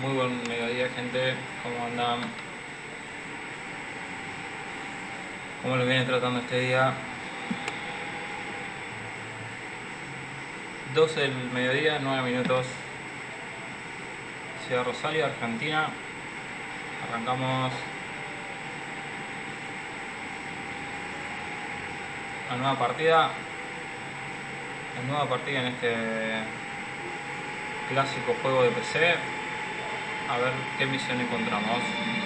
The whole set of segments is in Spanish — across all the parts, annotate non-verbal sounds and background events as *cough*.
Muy buen mediodía, gente. ¿Cómo andan? ¿Cómo les viene tratando este día? 12 del mediodía, 9 minutos. Ciudad Rosario, Argentina. Arrancamos la nueva partida. La nueva partida en este clásico juego de PC. A ver qué misión encontramos.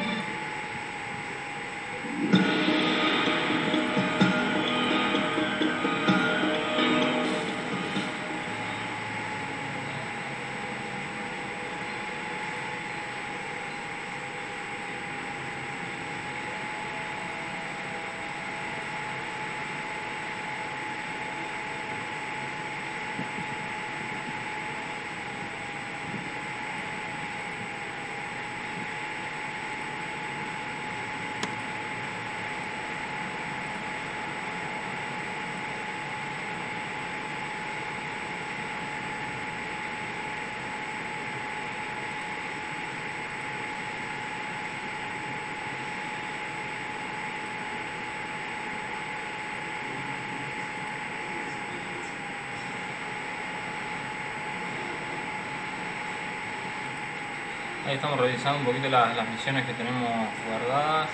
Ahí estamos revisando un poquito las, las misiones que tenemos guardadas.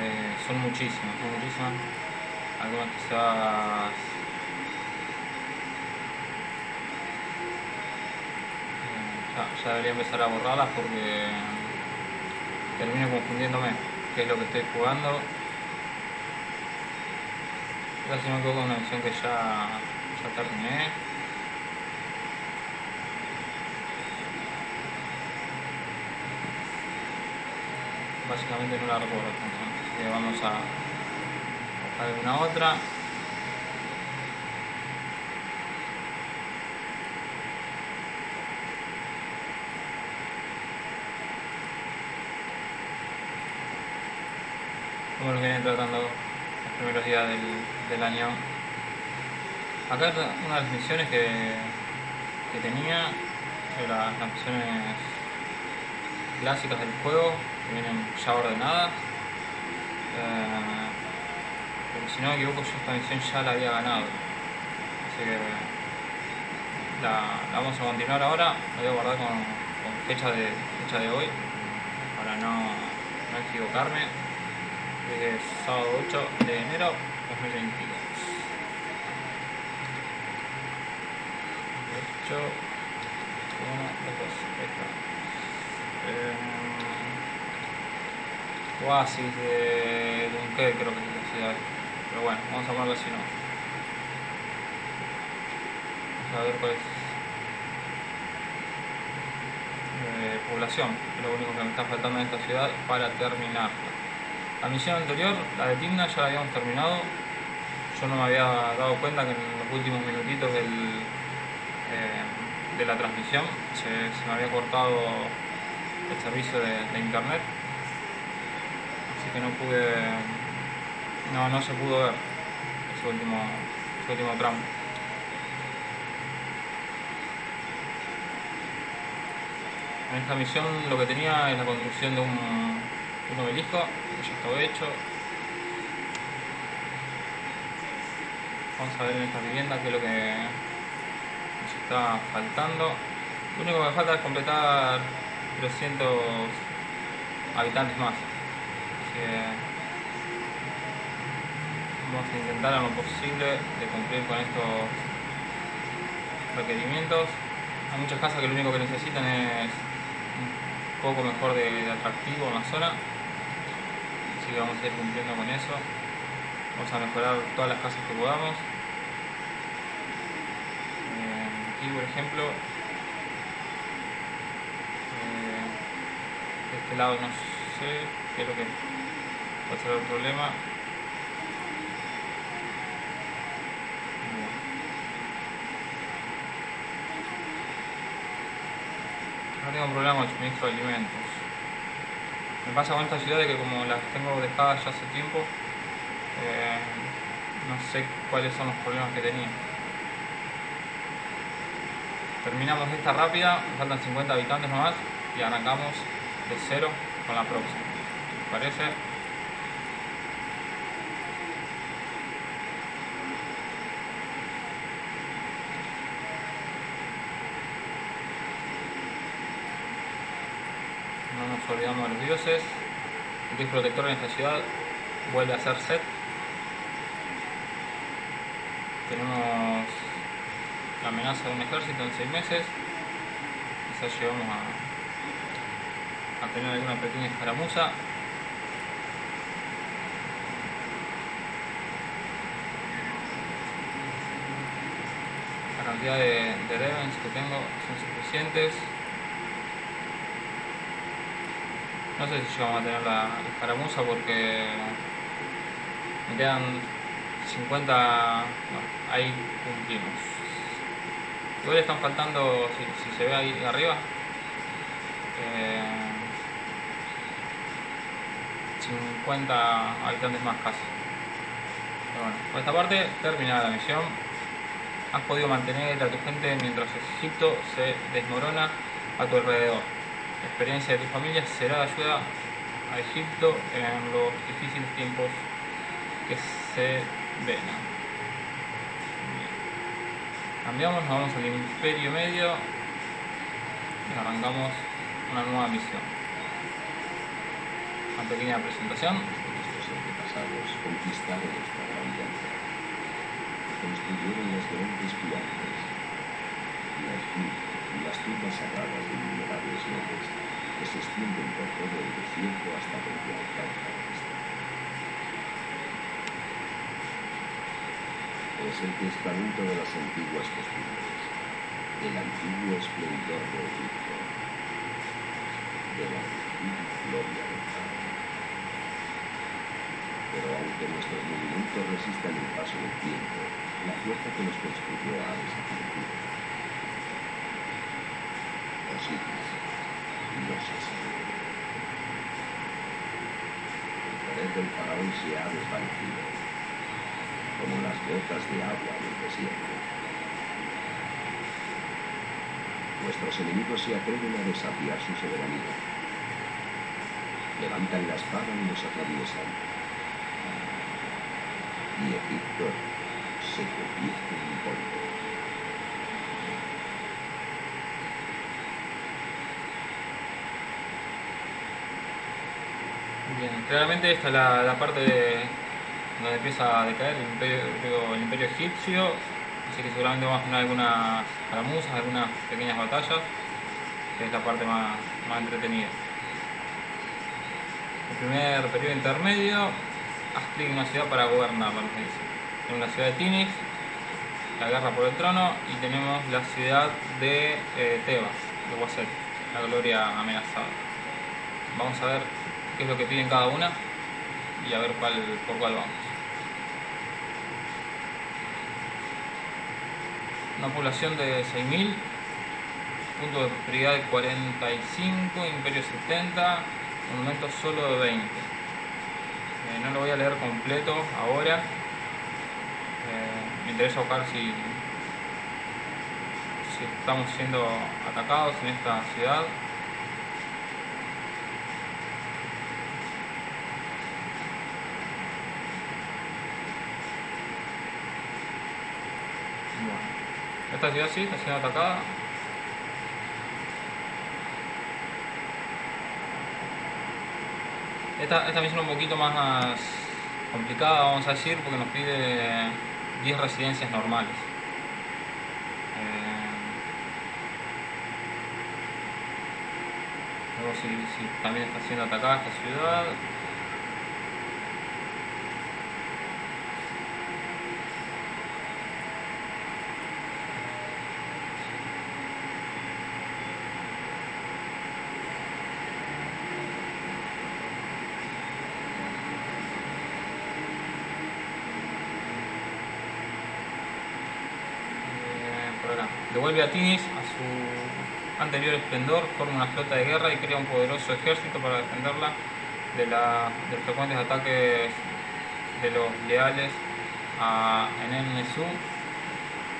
Eh, son muchísimas, son muchísimas. Algunas quizás eh, ya, ya debería empezar a borrarlas porque termino confundiéndome qué es lo que estoy jugando. Esta si me equivoco una misión que ya, ya terminé. Básicamente no la recuerdo vamos a buscar alguna otra. Como lo vienen tratando los primeros días del, del año acá una de las misiones que, que tenía las misiones clásicas del juego vienen ya ordenadas. Eh, porque si no me equivoco yo esta misión ya la había ganado. Así que la, la vamos a continuar ahora, la voy a guardar con, con fecha, de, fecha de hoy para no, no equivocarme. Desde sábado 8 de enero 2022. 8, 1, 2, 3, 4. Oasis de Dunkerque creo que es la ciudad. Pero bueno, vamos a ponerlo así no. Vamos a ver cuál es. Eh, población, lo único que me está faltando en esta ciudad para terminarla. La misión anterior, la de Timna, ya la habíamos terminado. Yo no me había dado cuenta que en los últimos minutitos del, eh, de la transmisión se, me había cortado el servicio de, internet que no pude no, no se pudo ver ese último, ese último tramo. En esta misión lo que tenía es la construcción de un, un obelisco que ya estaba hecho. Vamos a ver en esta vivienda qué es lo que nos está faltando. Lo único que falta es completar 300 habitantes más. Que vamos a intentar a lo posible de cumplir con estos requerimientos. Hay muchas casas que lo único que necesitan es un poco mejor de, atractivo en la zona. Así que vamos a ir cumpliendo con eso. Vamos a mejorar todas las casas que podamos. Eh, aquí por ejemplo de este lado no sé qué es lo que va a ser el problema no tengo problema con el suministro de alimentos me pasa con esta ciudad de que como las tengo dejadas ya hace tiempo eh, no sé cuáles son los problemas que tenía terminamos esta rápida, faltan 50 habitantes nomás y arrancamos de cero con la próxima. parece? No nos olvidamos de los dioses. El dios protector en esta ciudad vuelve a ser Set. Tenemos la amenaza de un ejército en seis meses. Quizás llegamos a, a tener alguna pequeña escaramuza. La cantidad de, de que tengo son suficientes. No sé si llegamos a tener la, escaramuza porque me quedan 50. No, ahí cumplimos. Igual están faltando, si, se ve ahí arriba, 50 eh, habitantes más casi. Pero bueno, por esta parte terminada la misión. Has podido mantener a tu gente mientras Egipto se desmorona a tu alrededor. Experiencia de tu familia será de ayuda a Egipto en los difíciles tiempos que se ven. Cambiamos, nos vamos al Imperio Medio y arrancamos una nueva misión. Una pequeña presentación. Nuestros conquistaron esta gran. Construyeron las grandes pirámides, las tumbas sagradas de innumerables nombres que se extienden por todo el desierto hasta donde alcanza la vista. es el testamento de las antiguas costumbres, del antiguo esplendor de Egipto, de la gloria del Padre. Pero aunque nuestros movimientos resistan el paso del tiempo, la fuerza que los construyó ha desaparecido. Sabe. El poder del faraón se ha desvanecido como las gotas de agua en el desierto. Nuestros enemigos se atreven a desafiar su soberanía. Levantan la espada y nos atraviesan. Y Egipto se convierte en polvo. Bien, claramente esta es la, parte de, donde empieza a decaer el imperio, egipcio, así que seguramente vamos a tener algunas caramuzas, algunas pequeñas batallas, que es la parte más, más entretenida. El primer periodo intermedio, en una ciudad para gobernarla, nos dice. Tenemos la ciudad de Tinis, la guerra por el trono, y tenemos la ciudad de eh, Tebas, de Waset, la gloria amenazada. Vamos a ver es lo que piden cada una y a ver cuál, por cuál vamos. una población de 6.000, punto de prosperidad de 45, imperio 70, monumento solo de 20. Eh, no lo voy a leer completo ahora, eh, me interesa buscar si estamos siendo atacados en esta ciudad. Esta ciudad sí está siendo atacada. Esta, esta misión es un poquito más complicada, vamos a decir, porque nos pide 10 residencias normales. Eh, luego si, si también está siendo atacada esta ciudad. Devuelve a Tinis a su anterior esplendor, forma una flota de guerra y crea un poderoso ejército para defenderla de, los frecuentes ataques de los leales a Enem Nesu,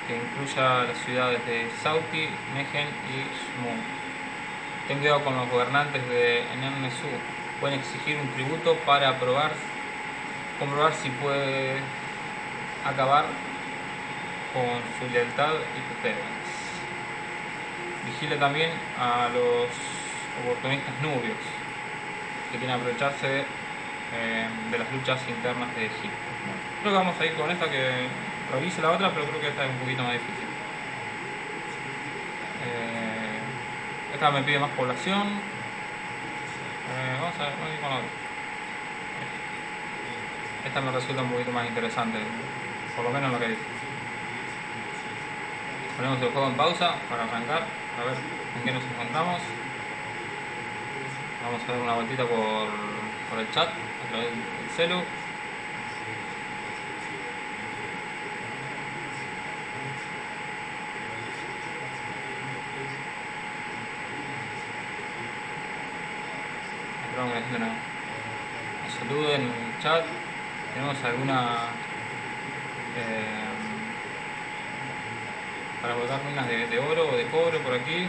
que incluya las ciudades de Sauti, Megen y Shmun. ten cuidado con los gobernantes de Enemnesú. Pueden exigir un tributo para probar, comprobar si puede acabar con su lealtad y tu También a los oportunistas nubios que quieren aprovecharse eh, de las luchas internas de Egipto. creo que vamos a ir con esta que revise la otra, pero creo que esta es un poquito más difícil. Eh, esta me pide más población. Eh, vamos, a, vamos a ir con la otra. Esta me resulta un poquito más interesante, por lo menos lo que dice. Ponemos el juego en pausa para arrancar, a ver en qué nos encontramos. Vamos a dar una vueltita por, por el chat, a través del celu. Esperamos que la gente nos, en el chat. Tenemos alguna... Eh, para botar minas de, oro o de cobre por aquí.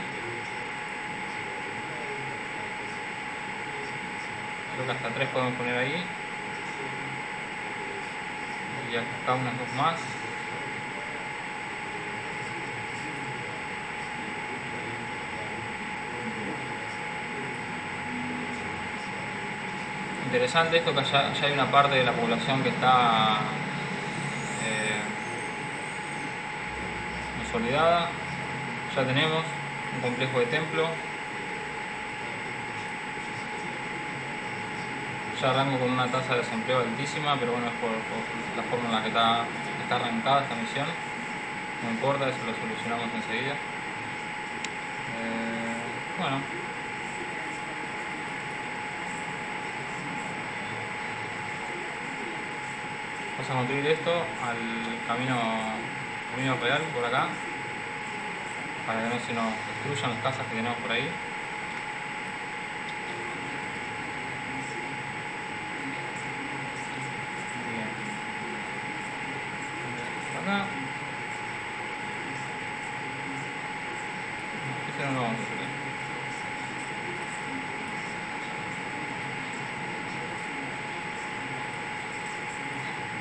Creo que hasta tres podemos poner ahí. Y acá unas dos más. Interesante esto que ya, ya hay una parte de la población que está eh, consolidada. Ya tenemos un complejo de templo. Ya arranco con una tasa de desempleo altísima, pero bueno, es por, por la forma en la que está, está arrancada esta misión. No importa, eso lo solucionamos enseguida. Eh, bueno. Vamos a construir esto al camino, camino real por acá para que no se nos destruyan las casas que tenemos por ahí. Acá. Este no lo vamos a hacer.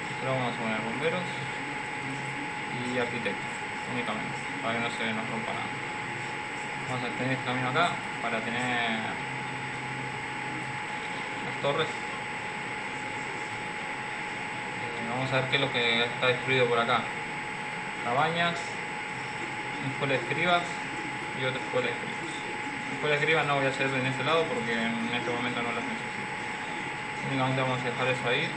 Este lo vamos a poner bomberos y arquitectos únicamente para que no se nos rompa nada. Vamos a tener este camino acá para tener las torres. Eh, vamos a ver qué es lo que está destruido por acá. Cabañas, una escuela de escribas y otra escuela de escribas. La escuela de escribas no voy a hacer en ese lado porque en este momento no las necesito. Únicamente vamos a dejar eso ahí.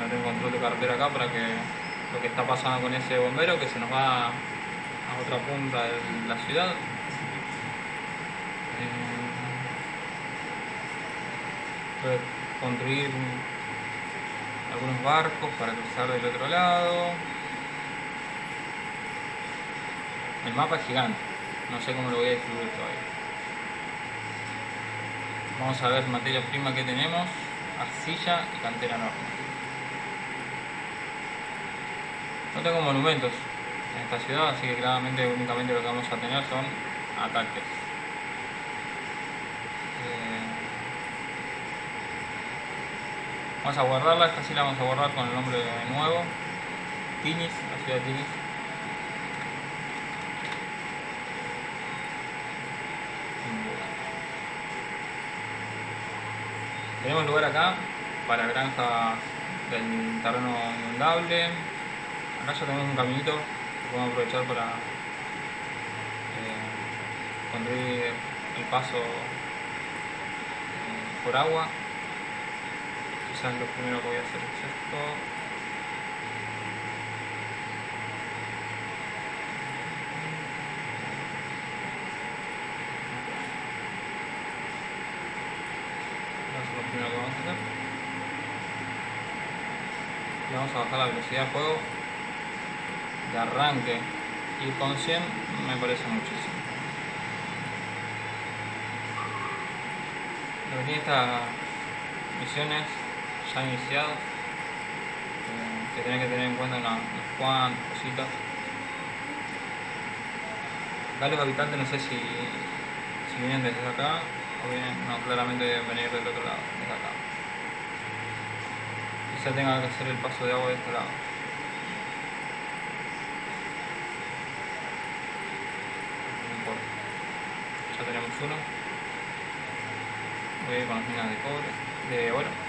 Vamos a control de carretera acá para que lo que está pasando con ese bombero que se nos va a otra punta de la ciudad. Eh, construir algunos barcos para cruzar del otro lado. El mapa es gigante, no sé cómo lo voy a distribuir todavía. Vamos a ver materia prima que tenemos, arcilla y cantera enorme. No tengo monumentos en esta ciudad, así que claramente únicamente lo que vamos a tener son ataques. Eh, vamos a guardarla, esta sí la vamos a guardar con el nombre nuevo, Tinis, la ciudad de Tinis. Tenemos lugar acá para granja del terreno inundable. Ya tenemos un caminito que podemos aprovechar para eh, el paso eh, por agua. Quizás lo primero que voy a hacer es esto. Lo primero que vamos a hacer. Le vamos a bajar la velocidad del juego de arranque y con 100 me parece muchísimo. Lo estas misiones ya iniciadas, eh, que tenés que tener en cuenta unas, unas cuantas cositas. Acá los habitantes no sé si si vienen desde acá o vienen, no, claramente deben venir del otro lado, desde acá. Quizá tenga que hacer el paso de agua de este lado. 1 eh, con las minas de cobre, de oro.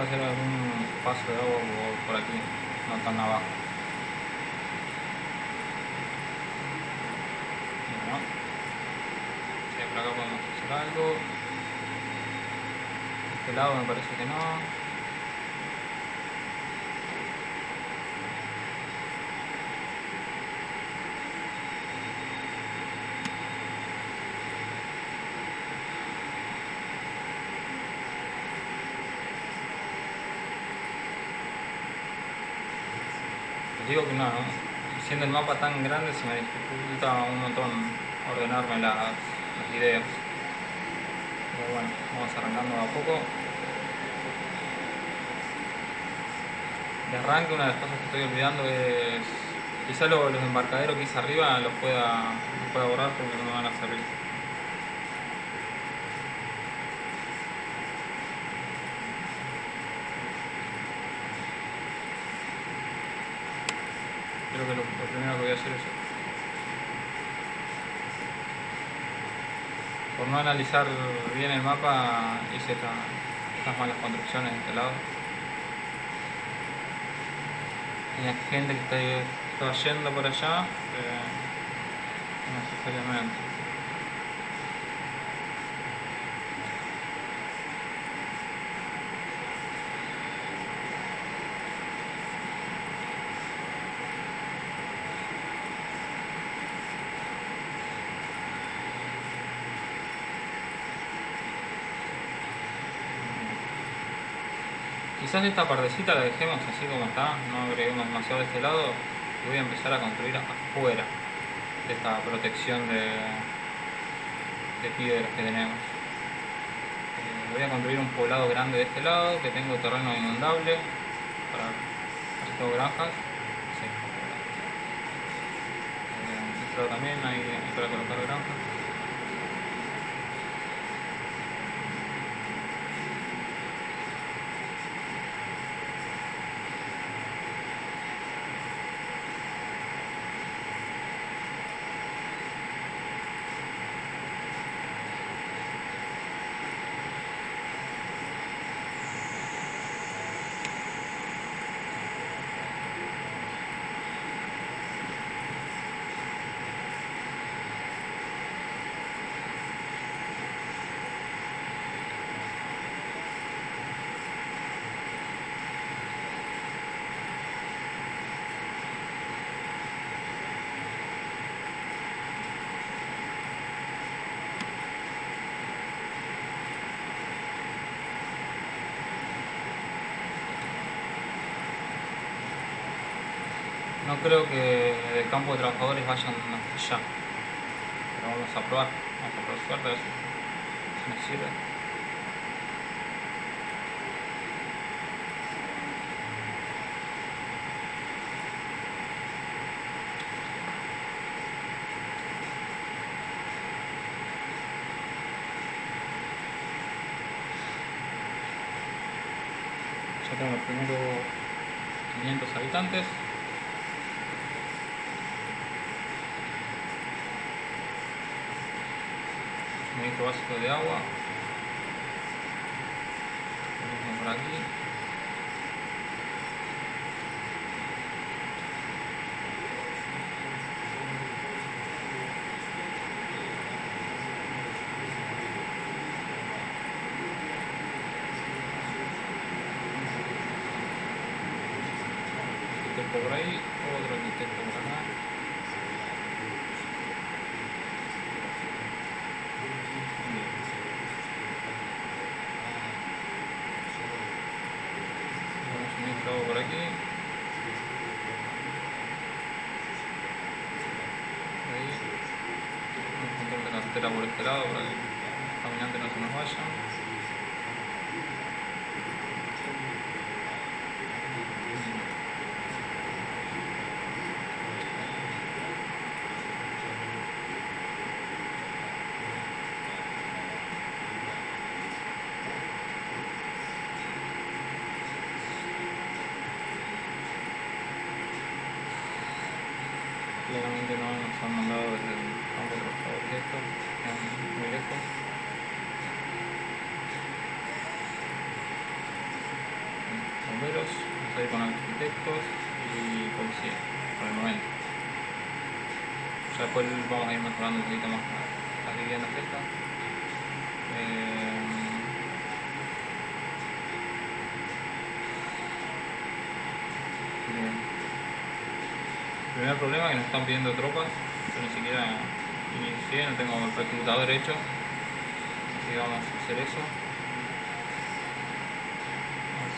Hacer algún paso de agua por- aquí, no tan abajo. Bueno, sí, por acá podemos hacer algo. Este lado me parece que no. Que no, siendo el mapa tan grande se me dificulta un montón ordenarme las, las ideas. Pero bueno, vamos arrancando a poco. De arranque una de las cosas que estoy olvidando es quizá lo- los embarcaderos que hice arriba los pueda, los pueda borrar porque no me van a servir. Creo que lo, lo primero que voy a hacer es eso. Por no analizar bien el mapa hice esta- estas malas construcciones de este lado. Tenía gente que estaba yendo por allá, eh, no necesariamente. Quizás esta partecita la dejemos así como está, no agreguemos demasiado de este lado y voy a empezar a construir afuera de esta protección de, piedras que tenemos. Eh, voy a construir un poblado grande de este lado, que tengo terreno inundable para todo granjas. Sí, eh, este también hay para colocar granjas. Creo que del campo de trabajadores vayan hasta allá. Pero vamos a probar. Vamos a probar suerte a ver si- si nos sirve. Ya tengo los primeros 500 habitantes. Básico de agua. Lo mismo por aquí. arquitecto por ahí, otro arquitecto por acá. Vamos a unir todo por aquí. Ahí. Un control de carretera por este lado para que los caminantes no se nos vayan. Claramente no nos han mandado desde el campo de trabajador directo, quedan muy lejos. Bomberos, vamos a ir con arquitectos y policía, por el momento. Ya después vamos a ir mejorando un poquito más las viviendas estas. Eh. El primer problema es que nos están pidiendo tropas. Yo ni siquiera inicié, no tengo el reclutador hecho. Así que vamos a hacer eso. Vamos,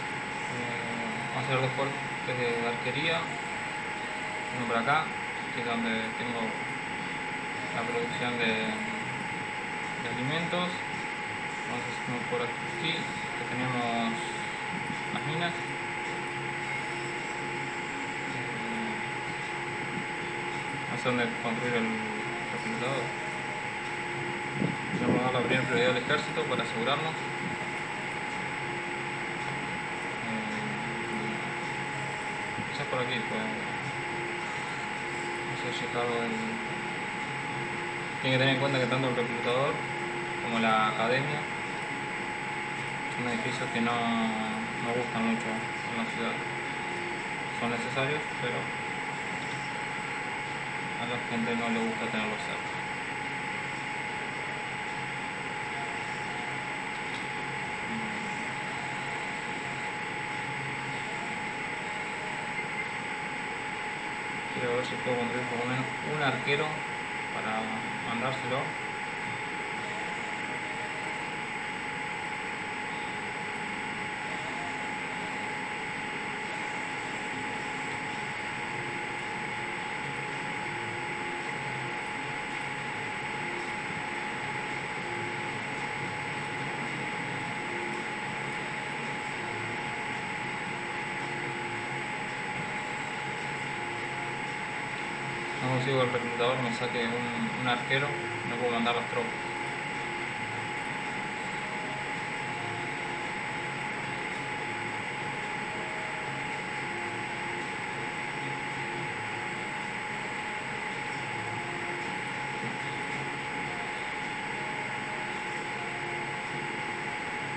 eh, a hacer dos cortes de arquería. Uno por acá, que es donde tengo producción de, de alimentos. Hacer uno por aquí, que tenemos las minas. no sé dónde construir el reclutador. Vamos a dar la primera prioridad al ejército para asegurarnos. Eh, quizás por aquí puede no sé, llegado el... Tiene que tener en cuenta que tanto el reclutador como la academia son edificios que no, no gustan mucho en la ciudad. Son necesarios, pero a la gente no le gusta tenerlo cerca. Quiero ver si puedo construir por lo menos un arquero para mandárselo. Consigo el reclutador me saque un arquero, no puedo mandar las tropas.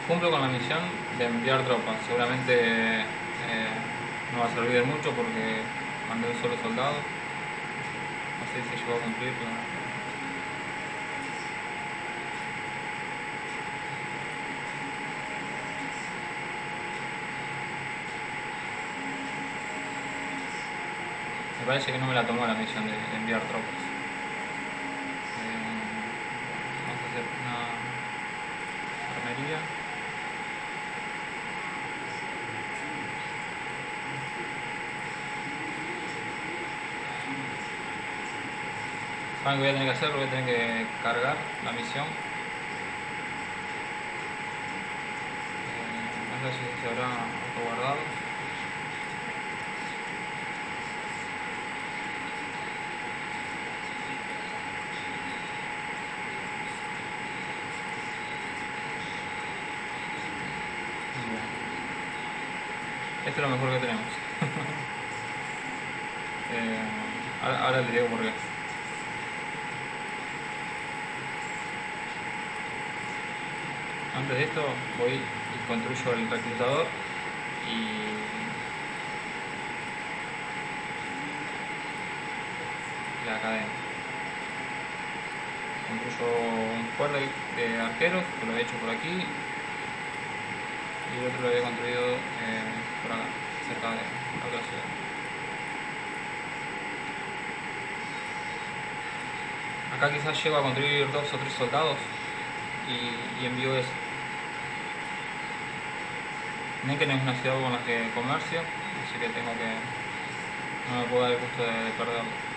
Cumplo con la misión de enviar tropas. Seguramente eh, no va a servir de mucho porque mandé un solo soldado. No sé si llegó a cumplir. Parece que no me la tomó la misión de, enviar tropas. Eh, vamos a hacer una armería. ¿Saben qué voy a tener que hacer? Voy a tener que cargar la misión. Eh, no sé si se habrá autoguardado. Lo mejor que tenemos. *laughs* Eh, ahora, ahora digo por qué. Antes de esto voy y construyo el reclutador y la academia. Construyo un de, de arqueros, que lo he hecho por aquí, y el otro lo había construido eh, acá, cerca de la ciudad. Acá quizás llego a construir dos o tres soldados y, y envío eso. Menten es una ciudad con la que comercio, así que tengo que... no me puedo dar el gusto de perderlo.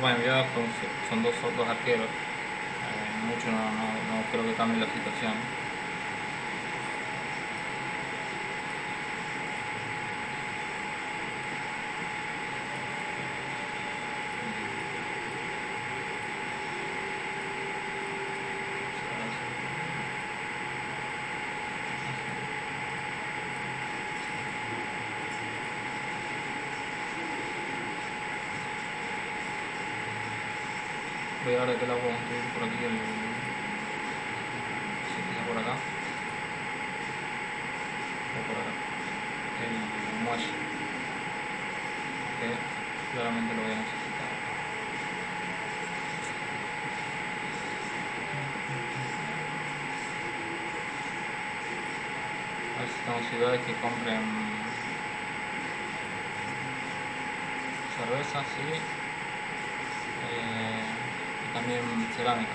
Son, dos, dos arqueros. Eh, mucho no, no, no creo que cambie la situación. voy a ver que la puedo construir por aquí el si empieza por acá o por acá el muelle que claramente lo voy a necesitar a ver si que compren cerveza, sí. Eh, también cerámica,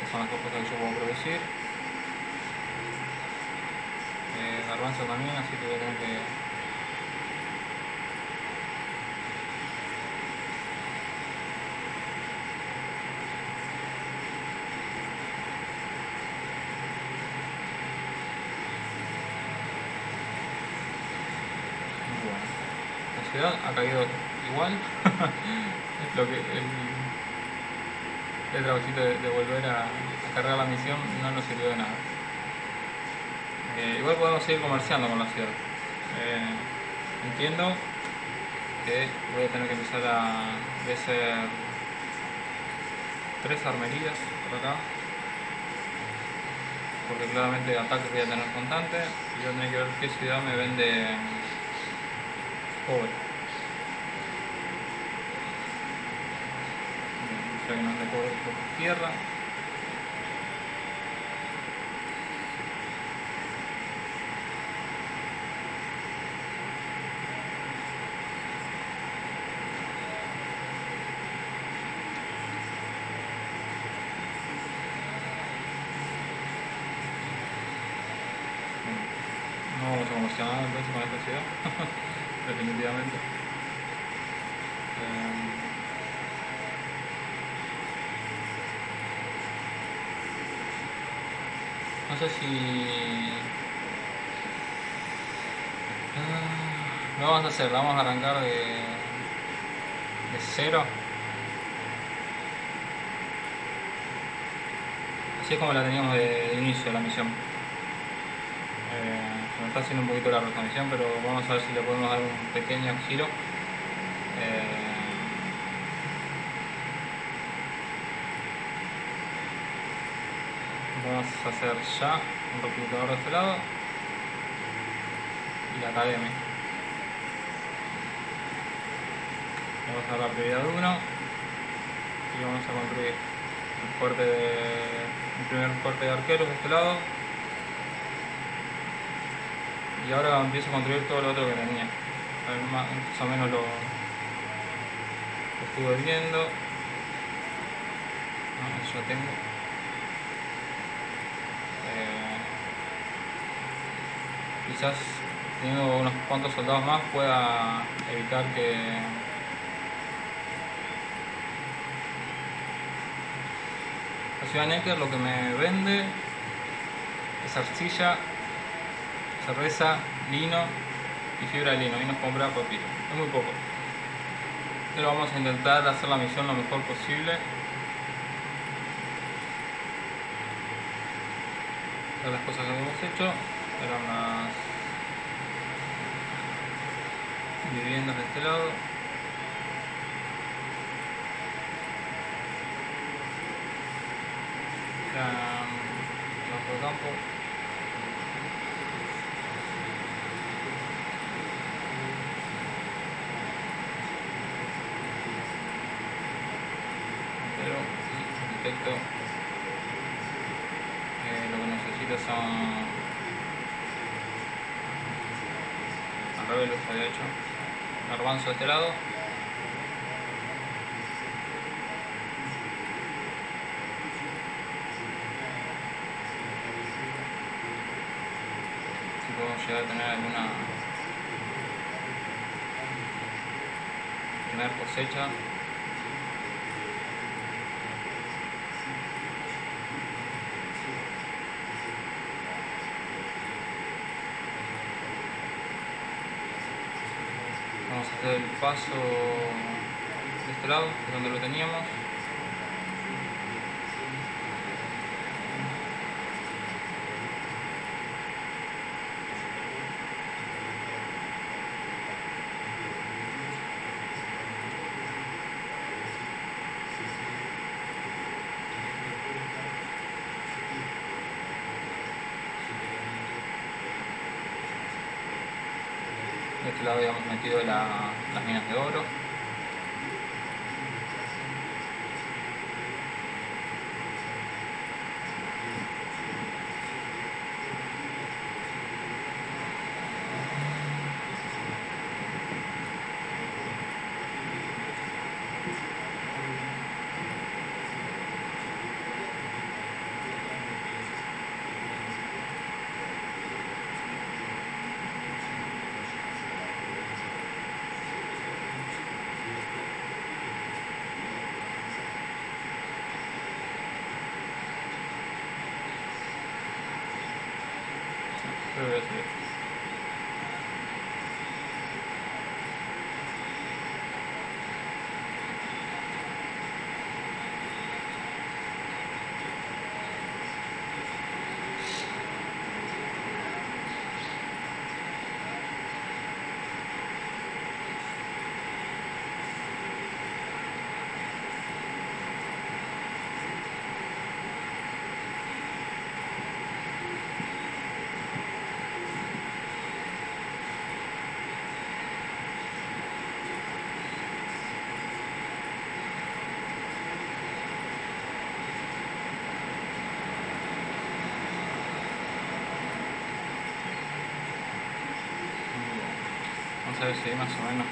que son las cosas que yo puedo producir. Eh, garbanzo también, así que voy a tener que ciudad ha caído igual. *laughs* lo que el, el trabajito de, volver a, cargar la misión no nos sirvió de nada. Eh, igual podemos seguir comerciando con la ciudad. Eh, entiendo que voy a tener que empezar a hacer tres armerías por acá. Porque claramente ataques voy a tener constantes y voy a tener que ver qué ciudad me vende cobre. que no por tierra. No vamos a comerciar entonces con esta ciudad, definitivamente. Eh, no sé si ah, vamos a hacer vamos a arrancar de de cero. Así es como la teníamos de, inicio la misión. Eh, se me está haciendo un poquito larga esta misión pero vamos a ver si le podemos dar un pequeño giro vamos a hacer ya un reclutador de este lado. Y la academia. Vamos a dar la prioridad 1 y vamos a construir el fuerte de, el primer fuerte de arqueros de este lado. Y ahora empiezo a construir todo lo otro que tenía. Más o menos lo estuve viendo. No, eso ya tengo. Quizás teniendo unos cuantos soldados más pueda evitar que la ciudad Necker lo que me vende es arcilla, cerveza, lino y fibra de lino y nos compra papiro, es muy poco. Pero vamos a intentar hacer la misión lo mejor posible. Las cosas que habíamos hecho eran las viviendas de este lado. Eran los campo pero el arquitecto eh, lo que necesita son al revés lo que había hecho garbanzo de este lado. Si podemos llegar a tener alguna primer cosecha vamos a hacer el paso de este lado, que es donde lo teníamos. De este lado habíamos metido la- las minas de oro. Creo que sí. Si ahí más o menos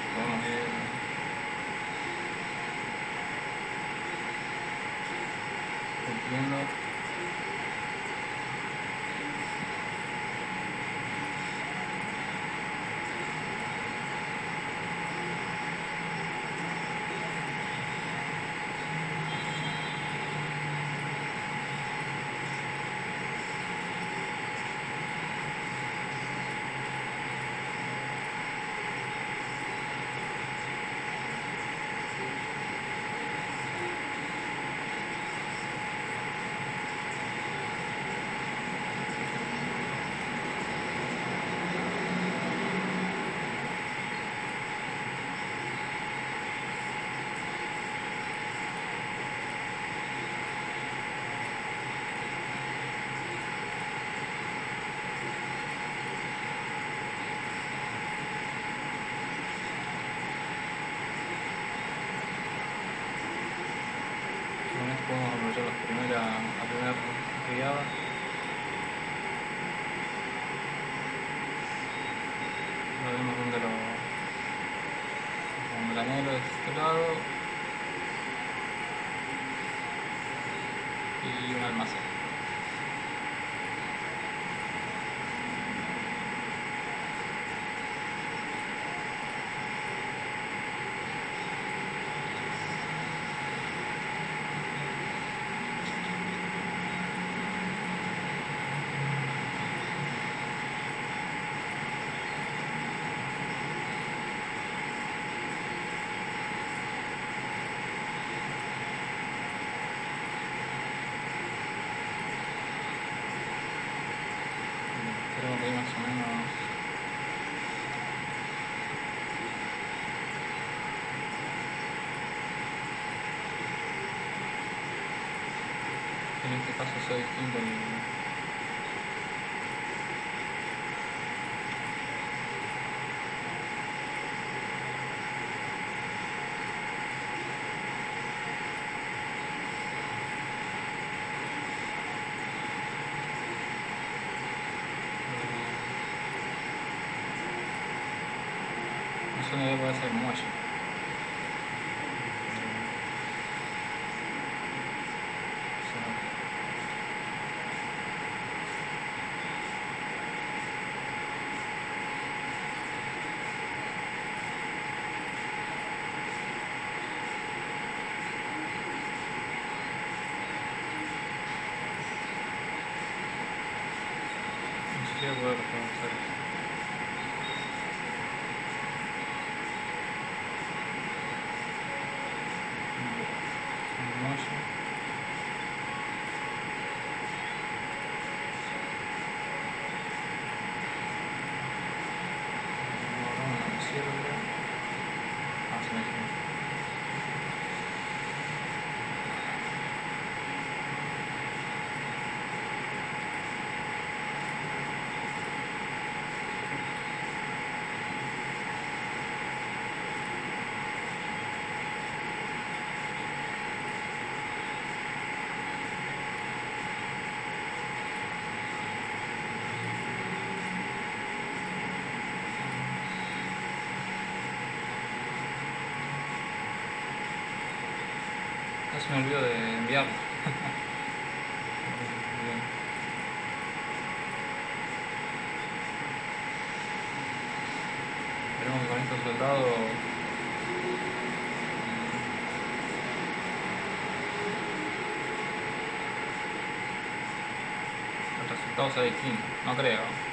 Casi me olvido de enviarlo. *laughs* Esperemos que con estos soldados el eh, resultado sea distinto, no creo.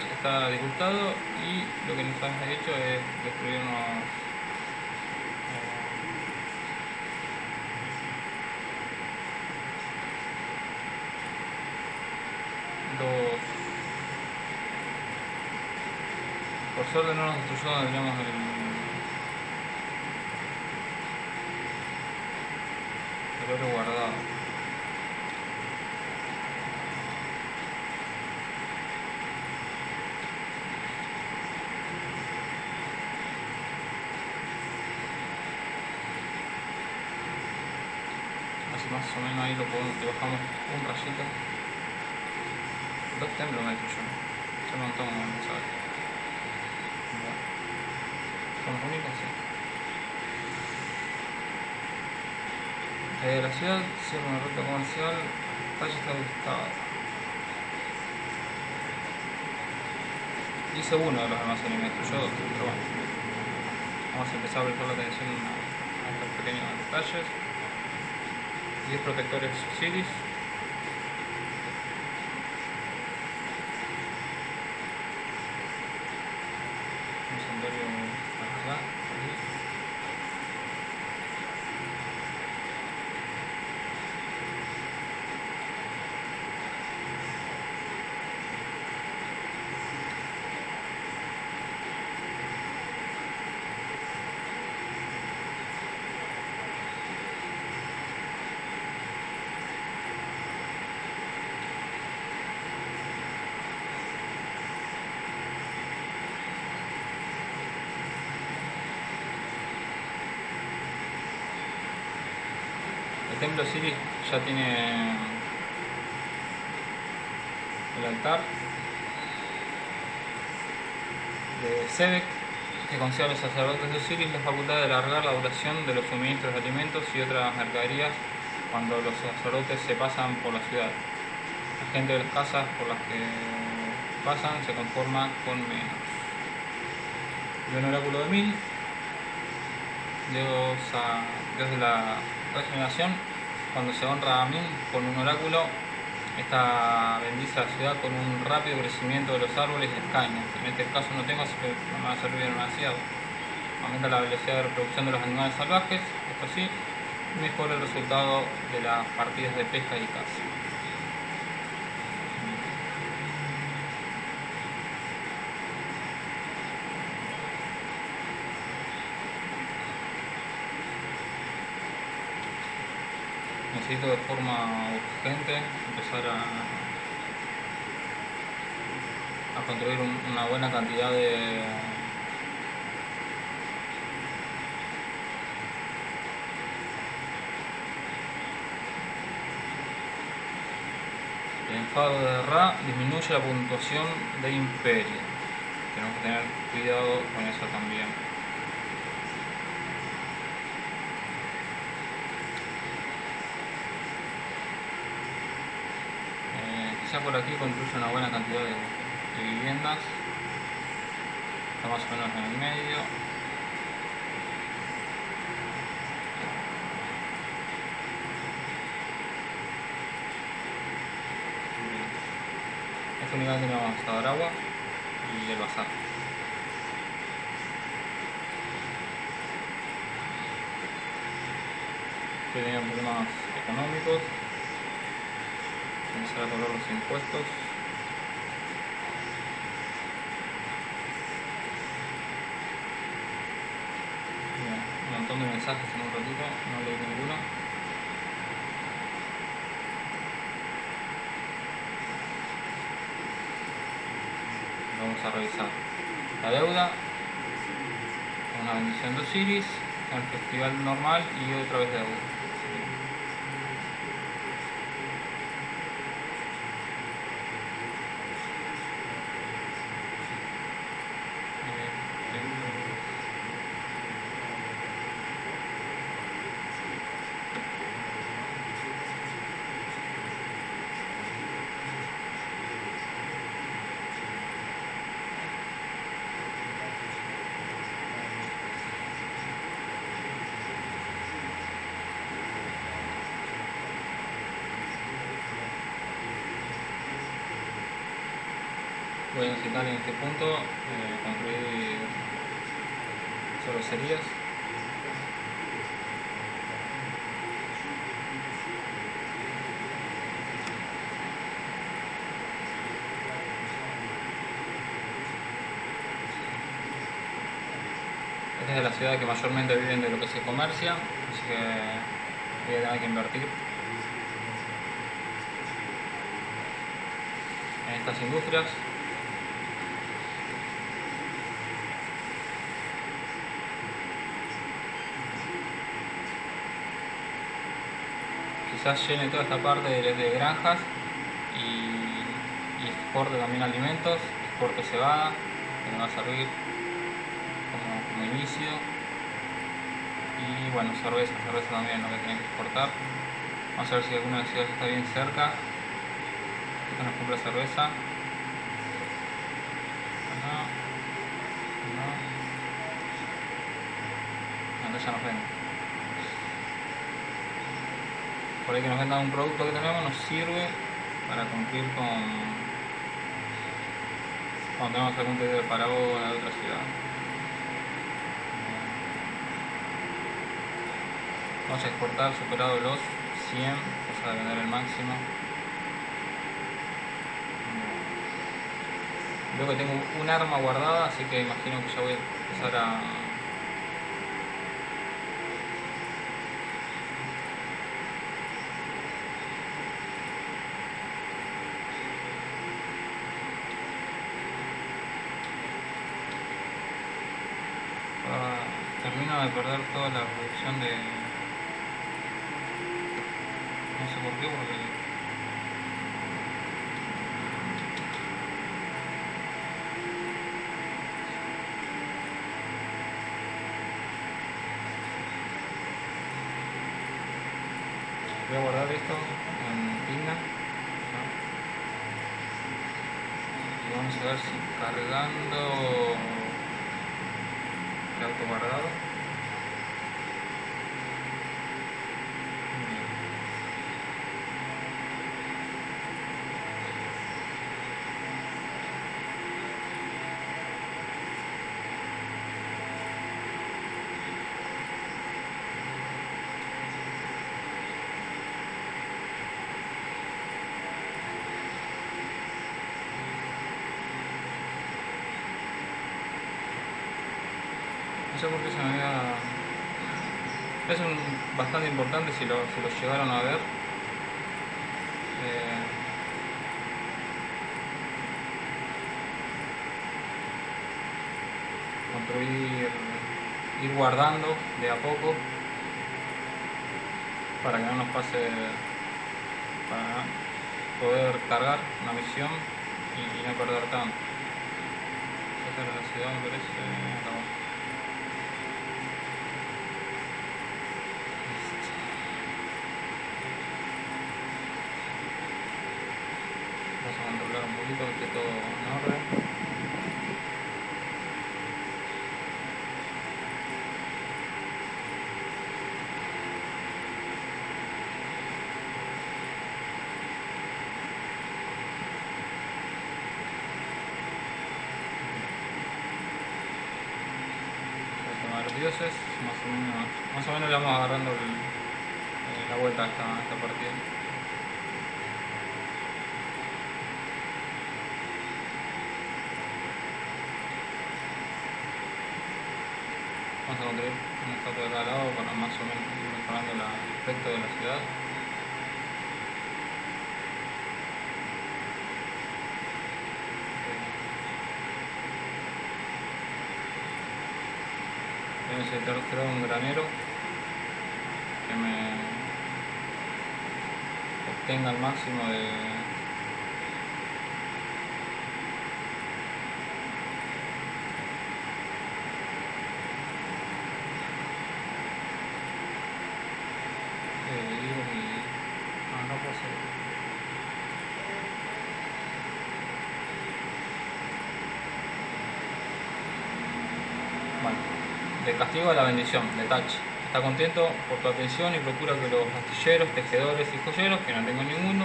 Está disgustado y lo que nos has hecho es destruir unos. eh, dos. Por suerte no nos destruyó donde teníamos el. el oro guardado. Así más le bajamos un rayito. Dos templos me he hecho yo. Yo no sabes. Bueno. Son sí. Eh, la ciudad cierra una ruta comercial, calle está habilitada. Hice uno de los almacenes, me destruyó dos, pero bueno. Vamos a empezar a prestar la atención a estos pequeños detalles. 10 protectores Osiris. Un santuario acá, ahí. El templo Osiris ya tiene el altar de Sebek que concede a los sacerdotes de Osiris la facultad de alargar la duración de los suministros de alimentos y otras mercaderías cuando los sacerdotes se pasan por la ciudad. La gente de las casas por las que pasan se conforma con menos. Y un oráculo de mil, Dios, Dios de la regeneración, cuando se honra a Min con un oráculo, esta bendice la ciudad con un rápido crecimiento de los árboles y las. En este caso no tengo, así que no me va a servir demasiado. Aumenta la velocidad de reproducción de los animales salvajes, esto sí, mejora el resultado de las partidas de pesca y caza. Necesito de forma urgente empezar a, a construir un- una buena cantidad de El enfado de Ra disminuye la puntuación de Imperio. Tenemos que tener cuidado con eso también. Por aquí construye una buena cantidad de, viviendas. Está más o menos en el medio. Esta unidad tiene vamos a dar agua y el bazar. Que tenían problemas económicos se van a cobrar los impuestos un montón de mensajes en un ratito, no leí ninguno. Vamos a revisar la deuda, una bendición de Osiris, el festival normal y otra vez deuda. Viven de lo que se comercia, así que voy a tener que invertir en estas industrias. quizás llene toda esta parte de, granjas y, exporte también alimentos, exporte cebada, que me va a servir como, inicio. Y bueno, cerveza, cerveza también lo que tiene que exportar. Vamos a ver si alguna de ciudades está bien cerca. Esto nos compra cerveza. No, no. No, ya nos venden por ahí que nos vendan un producto que tenemos nos sirve para cumplir con cuando tenemos algún pedido de parago en otra ciudad. Vamos a exportar superado los 100, cosa de vender el máximo. Veo que tengo un arma guardada, así que imagino que ya voy a empezar a termino de perder toda la producción de... Voy a guardar esto en Pina. Y vamos a ver si cargando auto guardado sé por se me había... Es un, bastante importante si lo, si lo llegaron a ver. Eh, construir, ir guardando de a poco para que no nos pase para poder cargar una misión y, no perder tanto. Esta era la ciudad me parece un poquito orden. los dioses, más o menos, más o menos le vamos agarrando eh, la vuelta a a esta partida. Vamos a construir cuatro de cada lado para más o menos ir mejorando el aspecto de la ciudad. Voy a un granero que me obtenga el máximo de de castigo a la bendición, de touch. Está contento por tu atención y procura que los astilleros, tejedores y joyeros, que no tengo ninguno,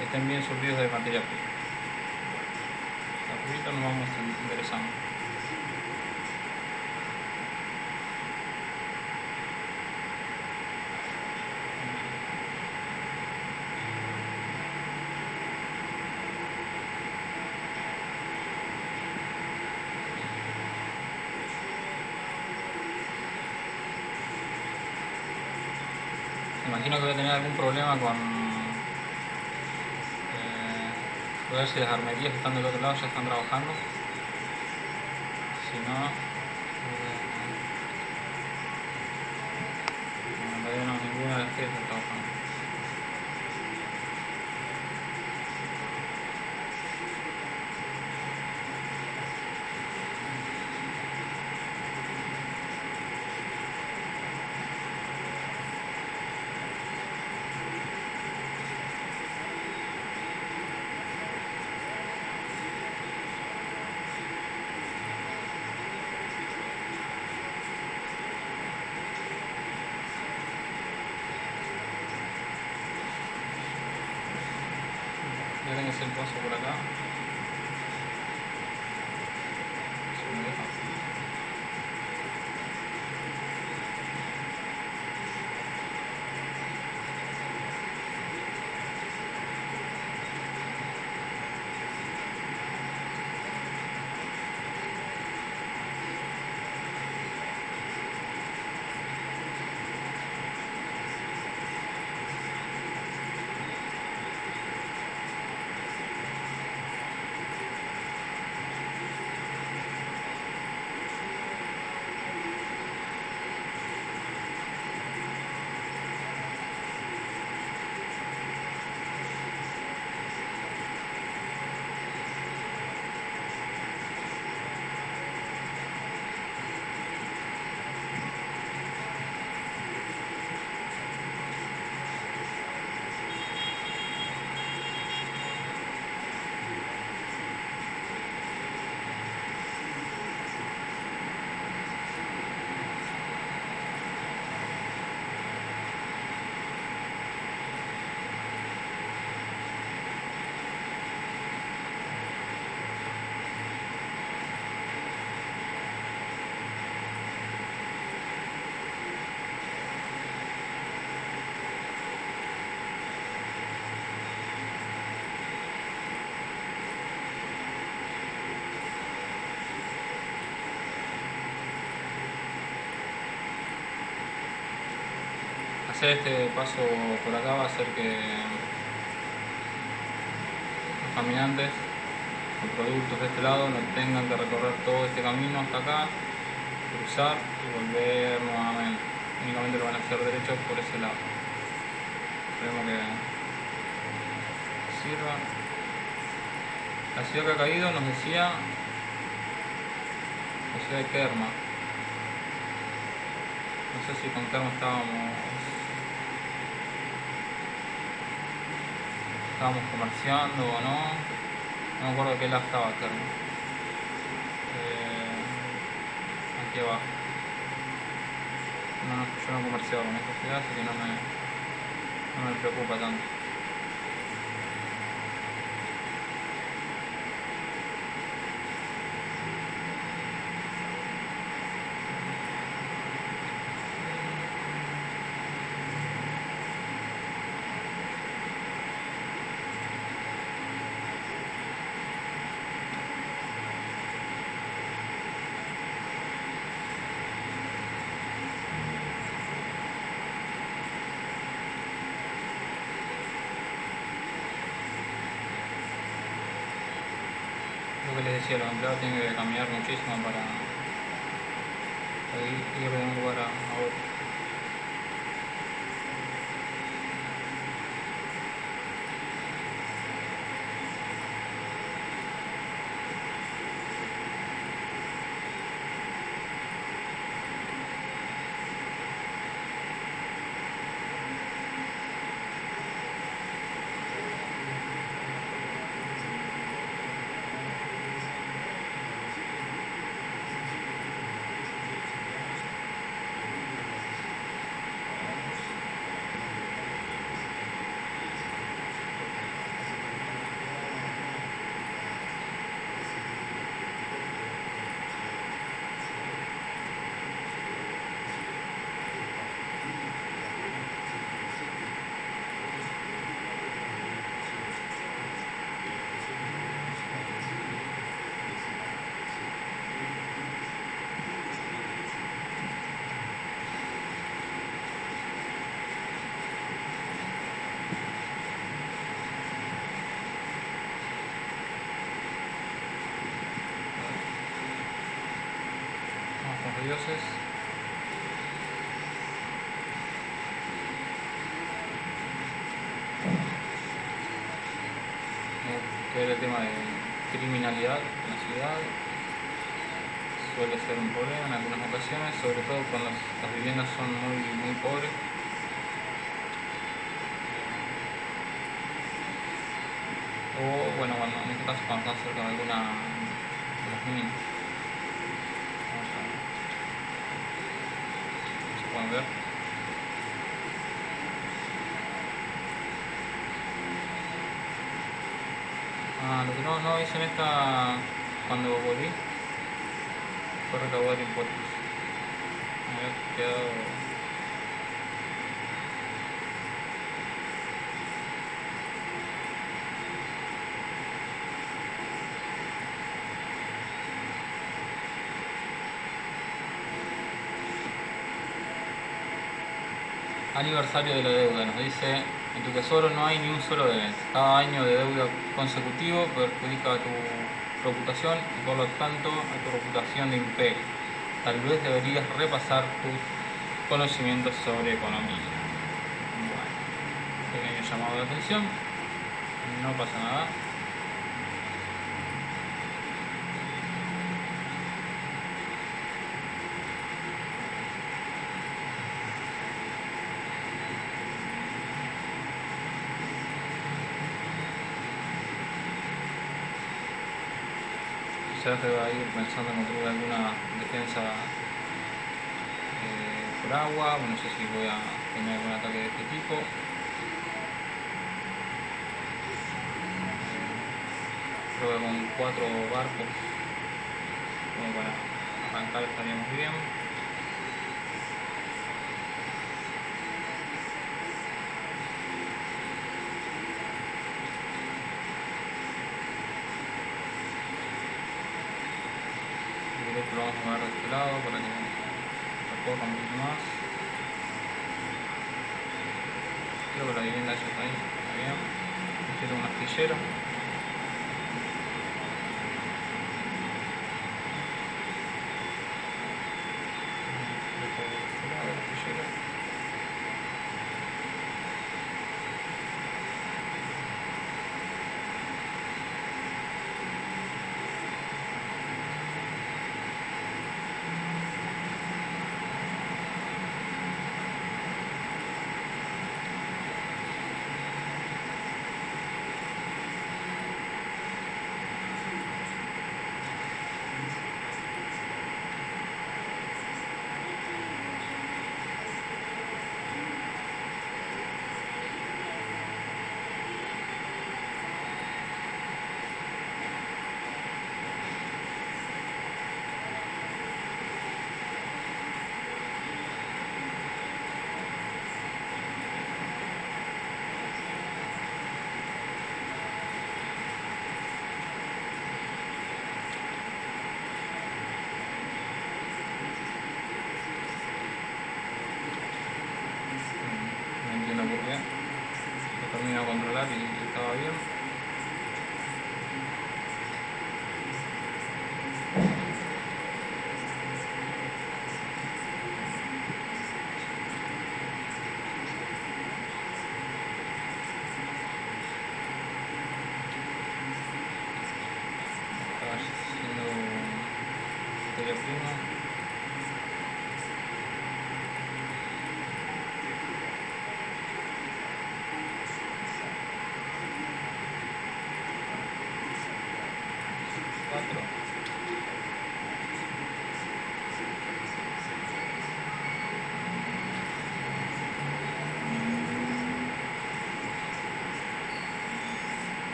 estén bien surtidos de materia prima. Ahorita nos vamos interesando. imagino que voy a tener algún problema con... Ver si las armerías que están del otro lado ya están trabajando. Este paso por acá va a hacer que los caminantes o productos de este lado no tengan que recorrer todo este camino hasta acá, cruzar y volver nuevamente. Únicamente lo van a hacer derecho por ese lado. Esperemos que sirva. La ciudad que ha caído nos decía la ciudad de Kerma. No sé si con Kerma estábamos estábamos comerciando o no. No me acuerdo qué lado estaba Kerma. Eh, aquí abajo. No, no, yo no comerciaba con esta ciudad, así que no me, no me preocupa tanto. Decía, los empleados tienen que cambiar muchísimo para ir, ir de un lugar a, a otro. Vamos con los dioses. Eh, que era el tema de en la ciudad. Suele ser un problema en algunas ocasiones, sobre todo cuando las viviendas son muy, muy pobres. O bueno, cuando, en este caso cuando están cerca de alguna de las minas. Vamos a ver. Se pueden ver. Ah, lo que no, no hice en esta cuando volví fue recaudar impuestos. Me había quedado. Aniversario de la deuda, nos dice, en tu tesoro no hay ni un solo debe. Cada año de deuda consecutivo perjudica a tu reputación y por lo tanto a tu reputación de imperio. Tal vez deberías repasar tus conocimientos sobre economía. Bueno, pequeño llamado de atención, no pasa nada. Quizás deba ir pensando en construir alguna defensa eh, por agua, no sé si voy a tener algún ataque de este tipo. Creo que con cuatro barcos, como para arrancar estaríamos bien. directo lo vamos a mover de este lado para que recorra un poquito más. Creo que la vivienda ya está ahí, está bien. Quiero un astillero.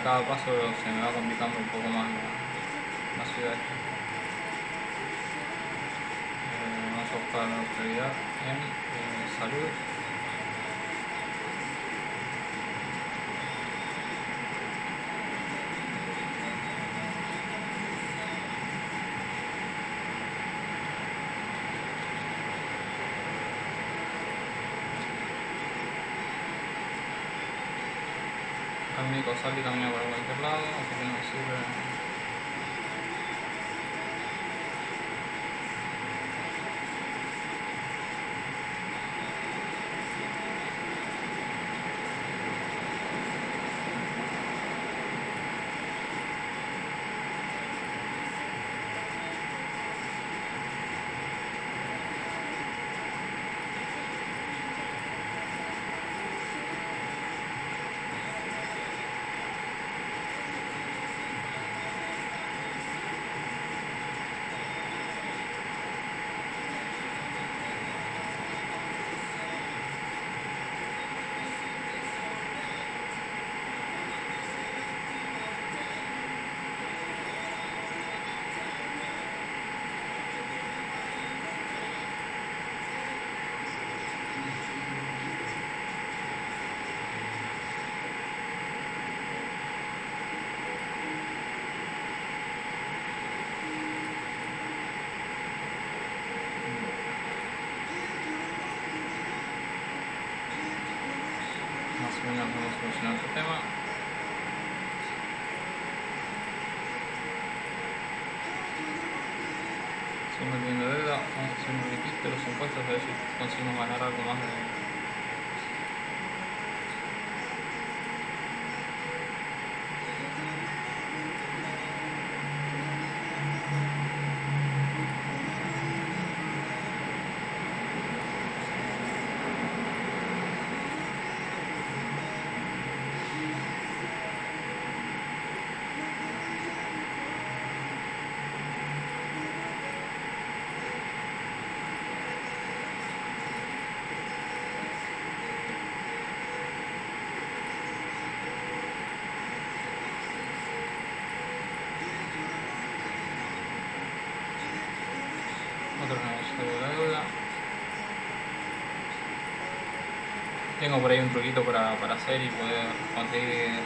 cada paso se me va complicando un poco más. cambio y cosas y camina por cualquier lado, así que nos sirve tengo por ahí un truquito para, para hacer y poder conseguir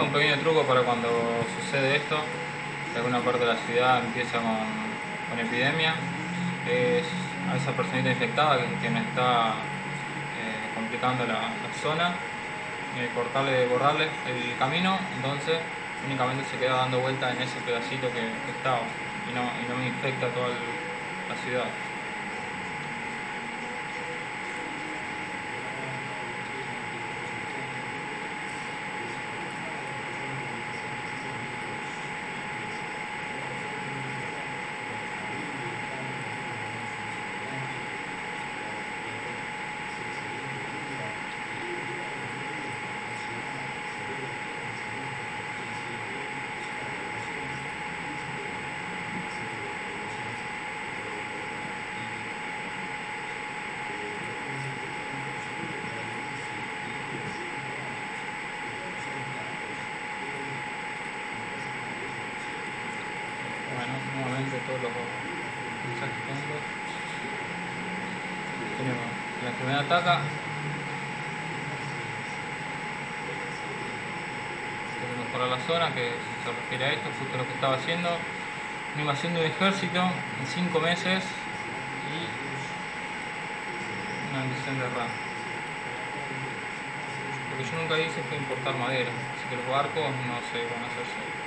Un pequeño truco para cuando sucede esto, que alguna parte de la ciudad empieza con, con epidemia, es a esa personita infectada que, que está eh, complicando la, zona, eh, cortarle, borrarle el camino, entonces únicamente se queda dando vuelta en ese pedacito que, que estaba y no, y no me infecta toda la ciudad. Bueno, nuevamente todos los mensajes tengo. Tenemos ataca. Tenemos para la zona que se refiere a esto, justo lo que estaba haciendo. Me iba haciendo un ejército en 5 meses y una misión de RAM. Lo que yo nunca hice fue importar madera, así que los barcos no se van a hacer solos.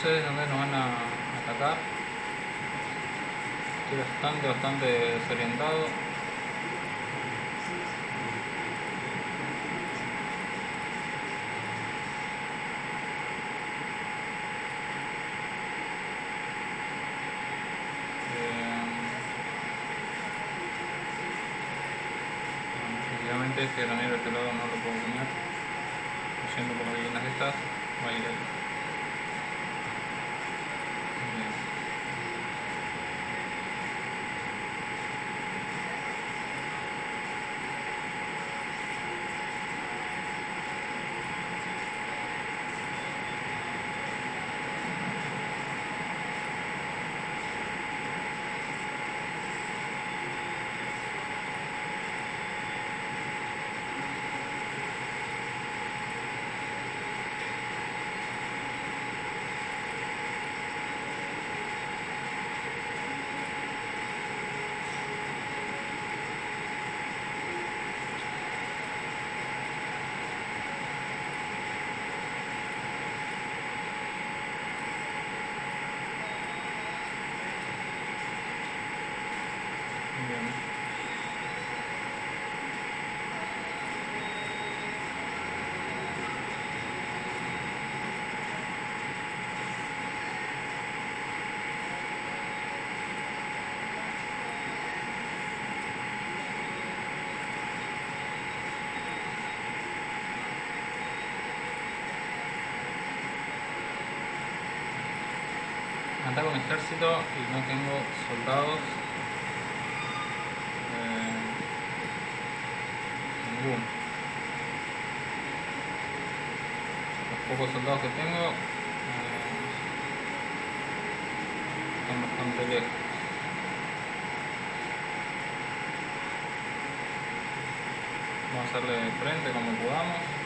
Sé de dónde nos van a atacar. Estoy bastante, bastante desorientado. Efectivamente este granero de este lado no lo puedo poner. Yendo por las viviendas estas, va a ir ahí. ataco un ejército y no tengo soldados eh, ninguno. Los pocos soldados que tengo eh, están bastante lejos. Vamos a hacerle frente como podamos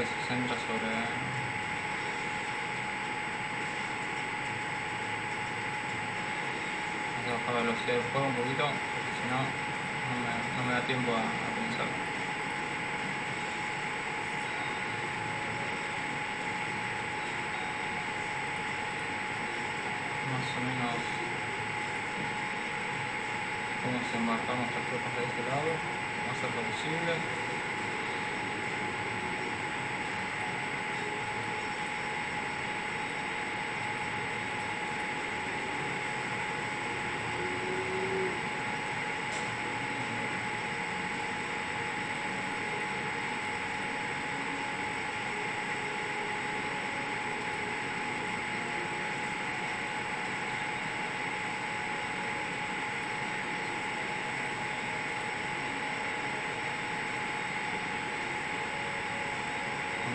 que se centra sobre Hay que bajar la velocidad del juego un poquito porque si no no me, da tiempo a, a pensar más o menos cómo se embarcar nuestras tropas de este lado lo más cerca posible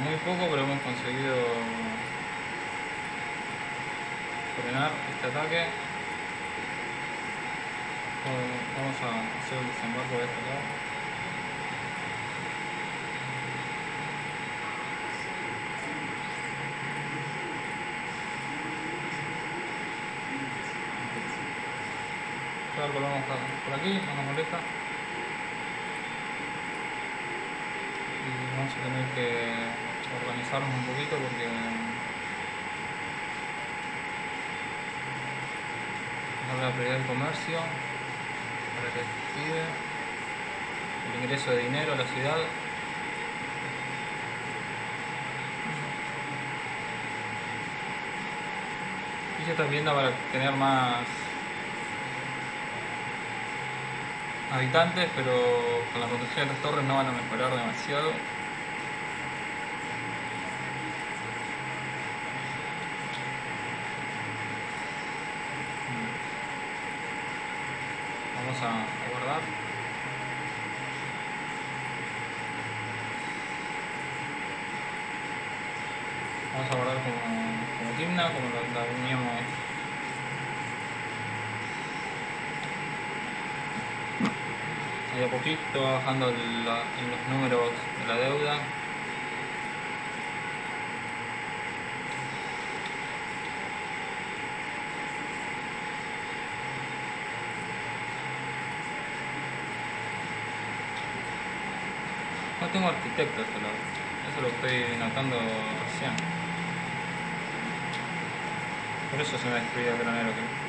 muy poco, pero hemos conseguido frenar este ataque. Vamos a hacer el desembarco de este lado. Claro, vamos por aquí, no nos molesta. Y vamos a tener que organizarnos un poquito porque no la prioridad del comercio para que pide el ingreso de dinero a la ciudad. Y se está viendo para tener más habitantes pero con la construcción de estas torres no van a mejorar demasiado a, guardar. Vamos a guardar como, como timna, como la, la veníamos ahí a poquito bajando en los números de la deuda Tengo arquitecto este lado. Eso lo estoy notando recién. Por eso se me destruía el granero, creo.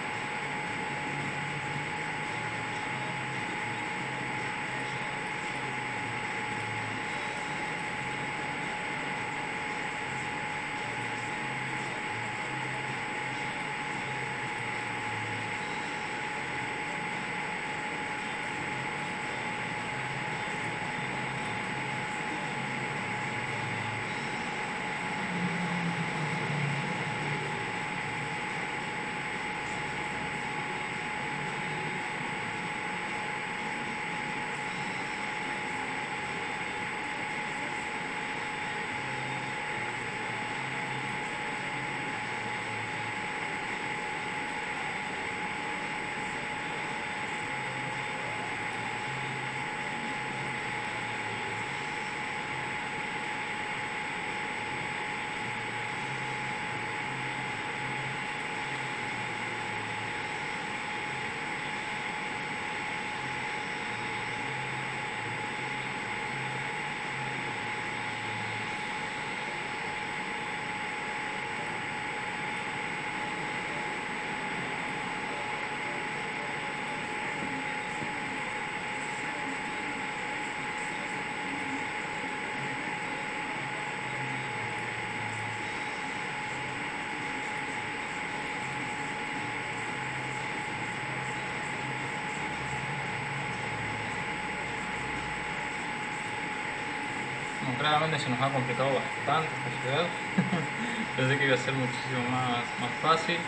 Se nos ha complicado bastante esta ciudad. *laughs* Pensé que iba a ser muchísimo más, más fácil.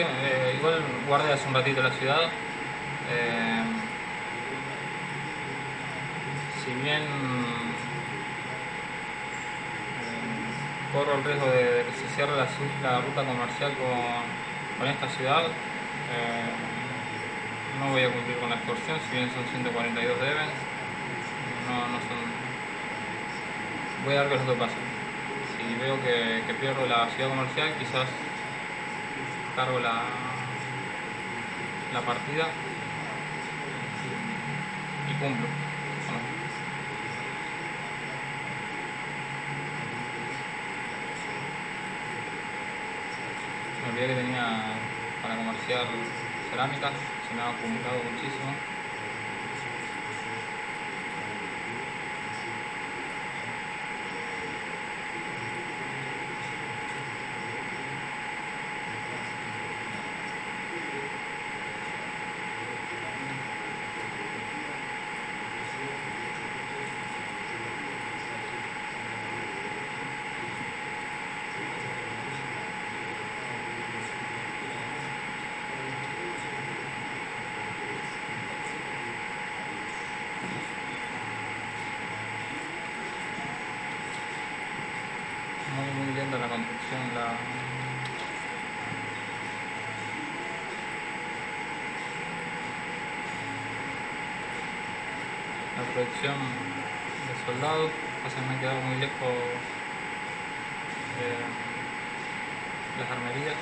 Eh, igual guardé hace un ratito la ciudad. Eh, si bien eh, corro el riesgo de, que se cierre la, ruta comercial con, esta ciudad, no voy a cumplir con la extorsión, si bien son 142 deben, no, no son... Voy a dar que los paso si veo que, pierdo la ciudad comercial, quizás cargo la, la partida y cumplo. Me olvidé que tenía para comerciar cerámicas, se me ha acumulado muchísimo. la construcción, la, la producción de soldados, pasa que me he quedado muy lejos de las armerías.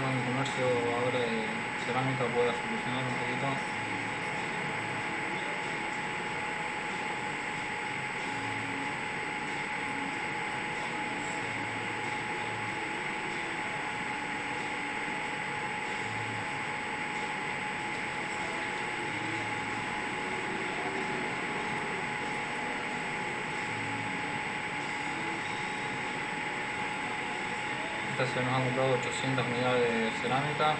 con el comercio ahora de cerámica pueda solucionar un poquito Ya se nos han comprado 800 unidades de cerámica.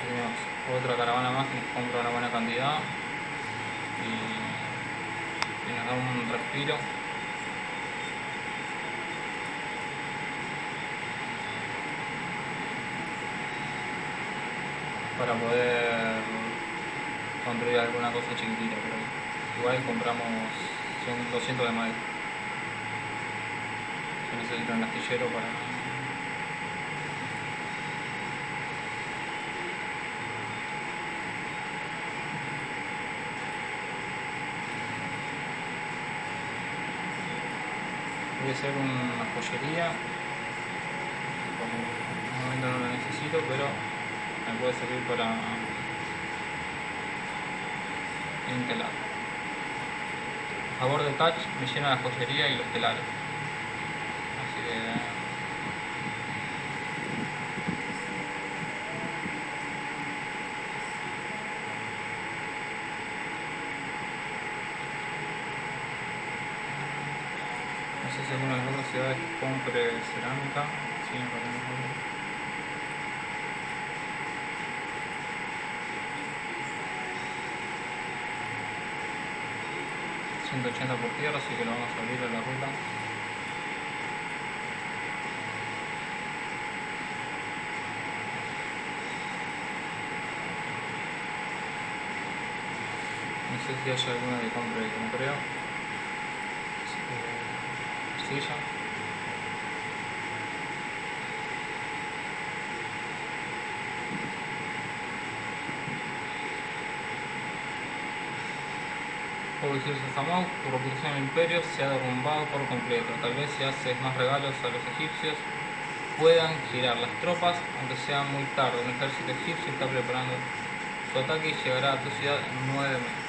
Tenemos otra caravana más que nos compra una buena cantidad y, nos da un respiro. para poder construir alguna cosa chiquitita pero igual compramos 100, 200 de madera se necesita un astillero para hacer una joyería como en un momento no la necesito pero me puede servir para un telar. A de touch me llena la joyería y los telares. Así que... No sé si alguna de las otras ciudades compre cerámica. Sí, me parece 180 por tierra, así que lo vamos a abrir a la ruta. No sé si hay alguna que compre que no creo. Silla. Tu reputación en el imperio se ha derrumbado por completo. Tal vez si haces más regalos a los egipcios puedan girar las tropas, aunque sea muy tarde. Un ejército egipcio está preparando su ataque y llegará a tu ciudad en nueve meses.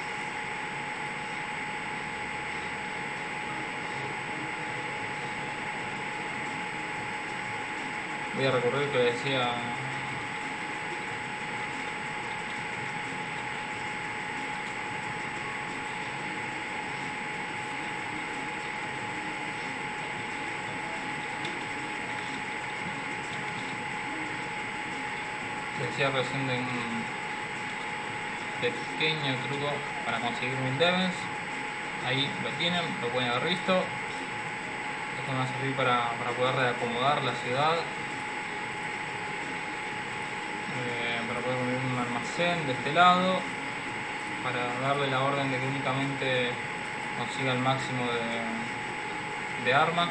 Voy a recorrer lo que decía recién de un pequeño truco para conseguir mil devens ahí lo tienen, lo pueden haber visto. Esto me va a servir para, poder reacomodar la ciudad. Eh, para poder poner un almacén de este lado. Para darle la orden de que únicamente consiga el máximo de, de armas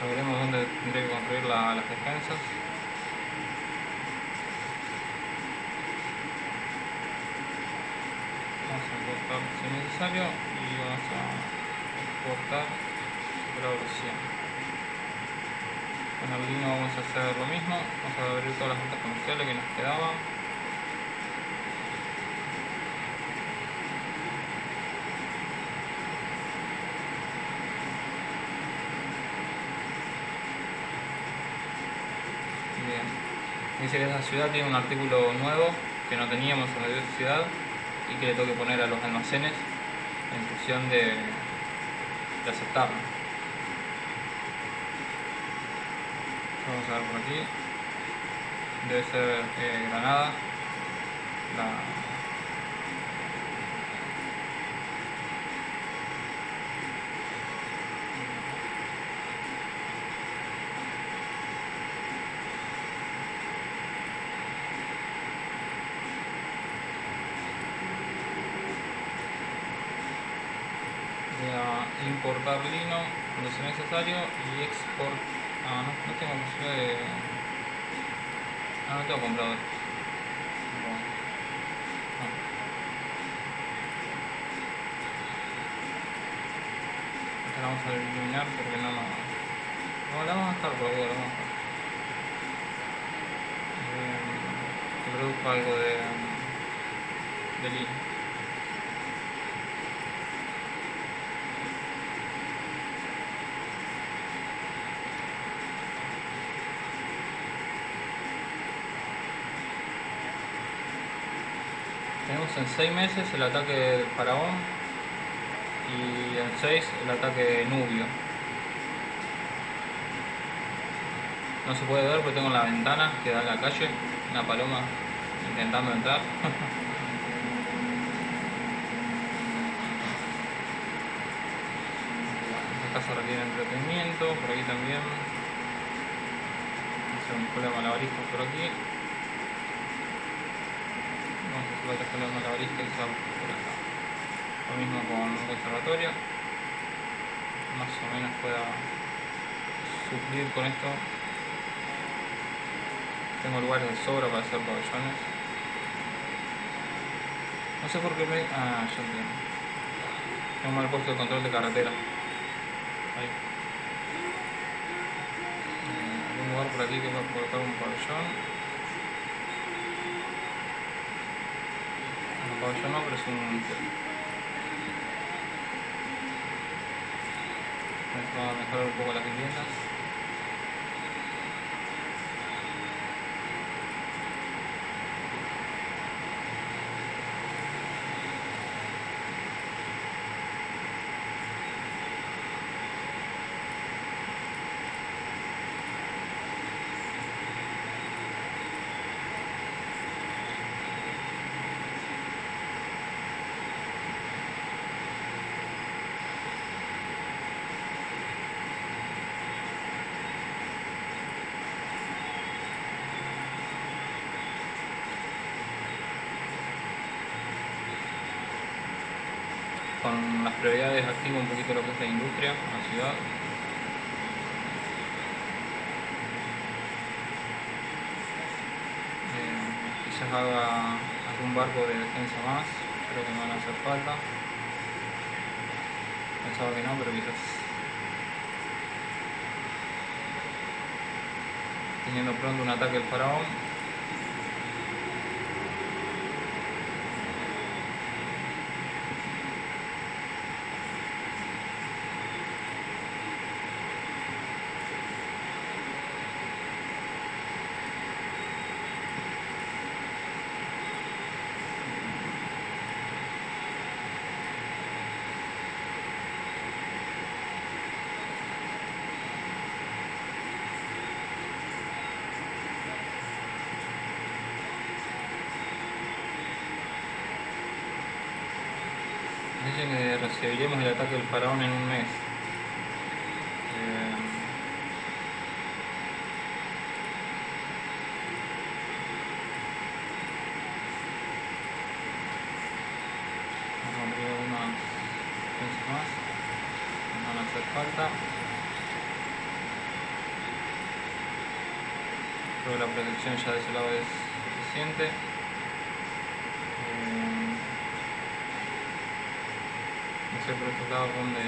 ya veremos dónde tendré que construir las defensas vamos a importar si es y vamos a exportar sobre 100 con el lino vamos a hacer lo mismo vamos a abrir todas las rutas comerciales que nos quedaban. Dice que esa ciudad tiene un artículo nuevo que no teníamos en la ciudad y que le tengo poner a los almacenes en función de, de aceptarlo. Vamos a ver por aquí. Debe ser eh, Granada. La, importar lino cuando sea necesario y export ah no, no tengo posibilidad de ah no tengo comprador. Bueno. Esta la vamos a eliminar porque no no no. La vamos a estar por ahora vamos a estar. Eh, que produzca algo de de lino tenemos en 6 meses el ataque del faraón y en 6 el ataque nubio. No se puede ver porque tengo la ventana que da a la calle, una paloma intentando entrar. *laughs* Esta casa requiere entretenimiento, por aquí también. Hacer un problema malabarista por aquí. A el y acá. Lo mismo con un conservatorio. Más o menos pueda suplir con esto tengo lugares de sobra para hacer pabellones. No sé por qué me... Ah, ya entiendo. Tengo mal puesto de control de carretera. Ahí. Eh, un lugar por aquí que puedo colocar un pabellón. Pabellón no, pero es un... Esto va a mejorar un poco las viviendas. con las prioridades activo un poquito lo que es la industria la ciudad. Eh, quizás haga algún barco de defensa más, creo que me van a hacer falta. Pensaba que no, pero quizás teniendo pronto un ataque del faraón dicen que faraón en un mes. Eh, vamos a abrir algunas más. No van a hacer falta. Que la protección ya de ese lado es lados donde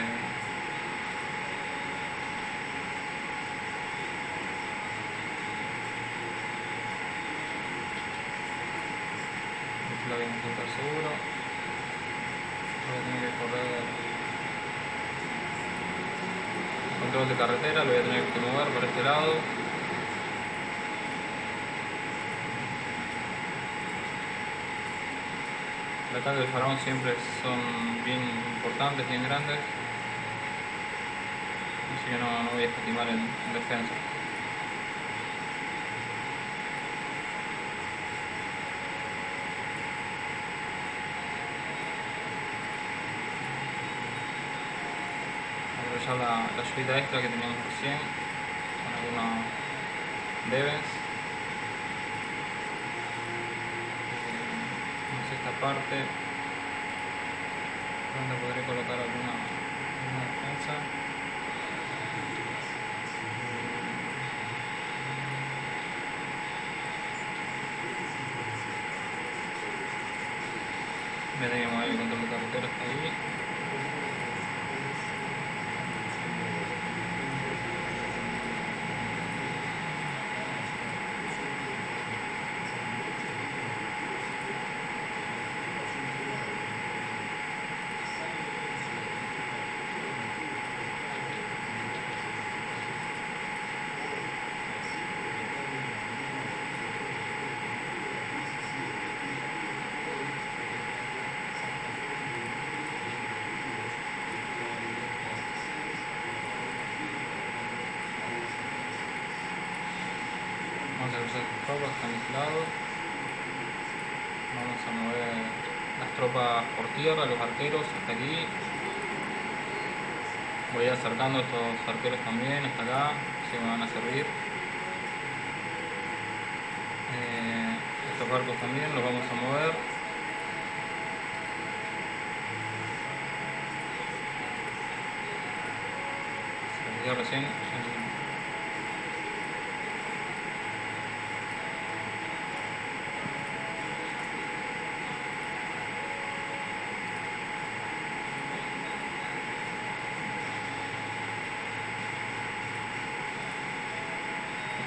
la voy a intentar seguro. Voy a tener que correr. Control de carretera lo voy a tener que mover por este lado ataque del faraón siempre son bien importantes, bien grandes. Así que no, no voy a estimar en, en defensa. aprovechar la, la ayudita extra que teníamos recién con algunos debes eh, esta parte donde podré colocar alguna, alguna defensa. Me tengo que mover el control de carretera hasta ahí. Tropas que están de este lado. Vamos a mover las tropas por tierra, los arqueros hasta aquí. Voy acercando estos arqueros también hasta acá, si me van a servir. Eh, estos barcos también los vamos a mover. Se les recién el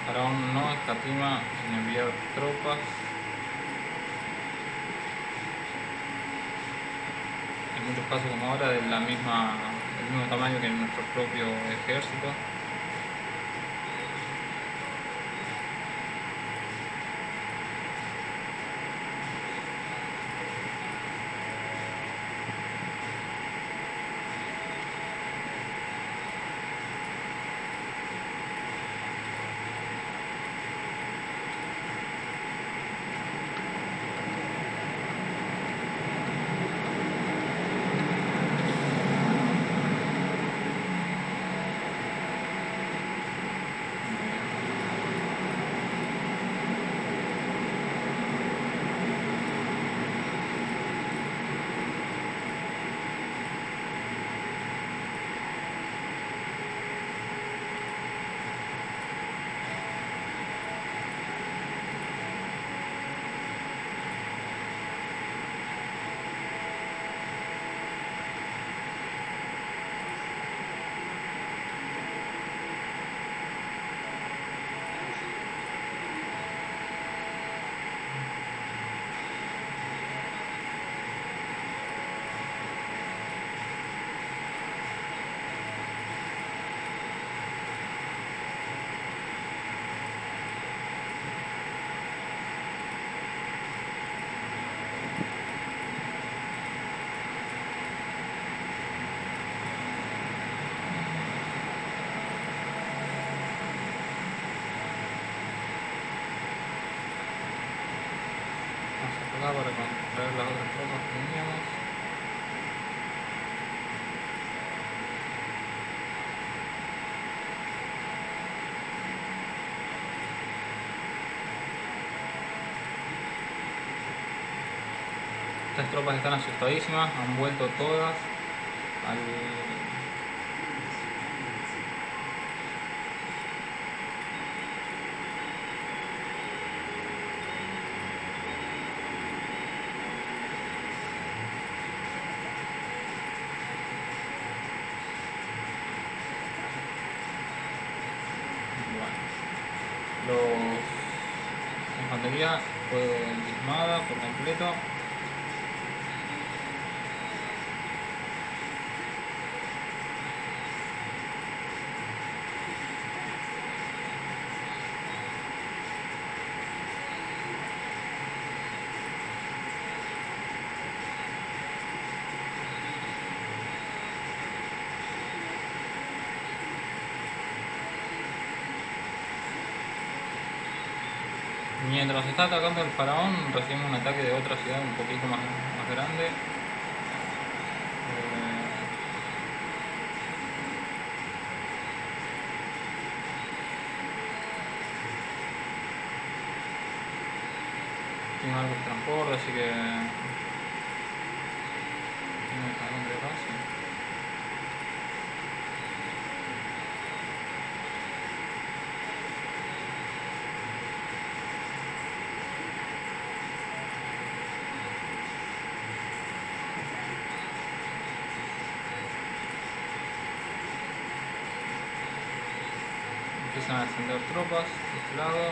Faraón en enviar tropas. En muchos casos como ahora del mismo tamaño que nuestro propio ejército. Para contraer las otras tropas que teníamos. Estas tropas están asustadísimas, han vuelto todas al Los infantería fue diezmada por completo. Mientras está atacando el faraón, recibimos un ataque de otra ciudad un poquito más, más grande. Eh, Tiene algo de transporte, así que... Tiene el cañón de base. Descender tropas de este.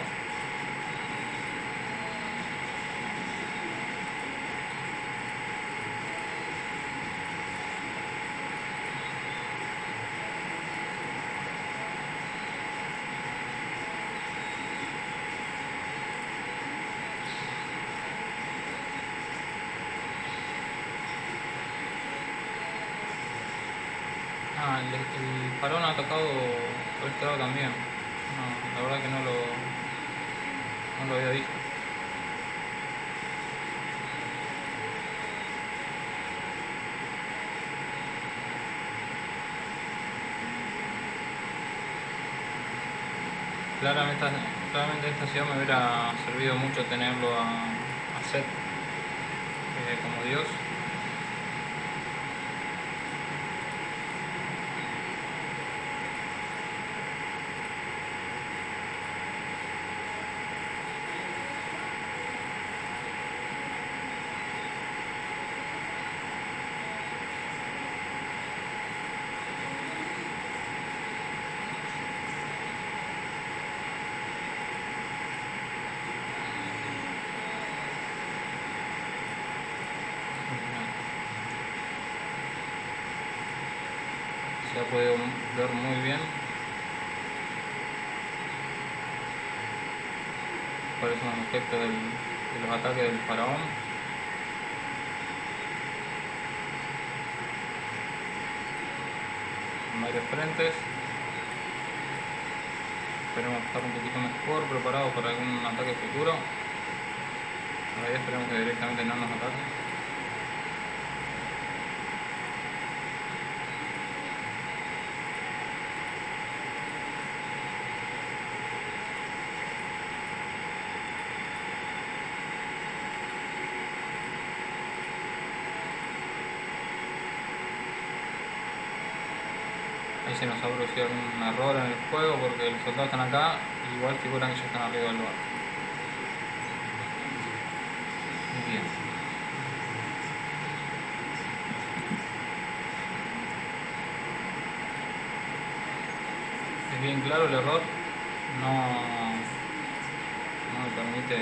Ah, el, el faraón ha atacado por este lado también. No, la verdad que no lo, todavía dije. Claramente, esta ciudad me hubiera servido mucho tenerlo a, a Seth eh, como Dios. Se ha podido ver muy bien. Cuáles son los efectos de los ataques del faraón. En varios frentes. Esperemos estar un poquito mejor preparados para algún ataque futuro. Ahora esperemos que directamente no nos ataquen se nos ha producido un error en el juego porque los soldados están acá igual figuran que ellos están arriba del barco. Bien. Es bien claro el error, no, no me permite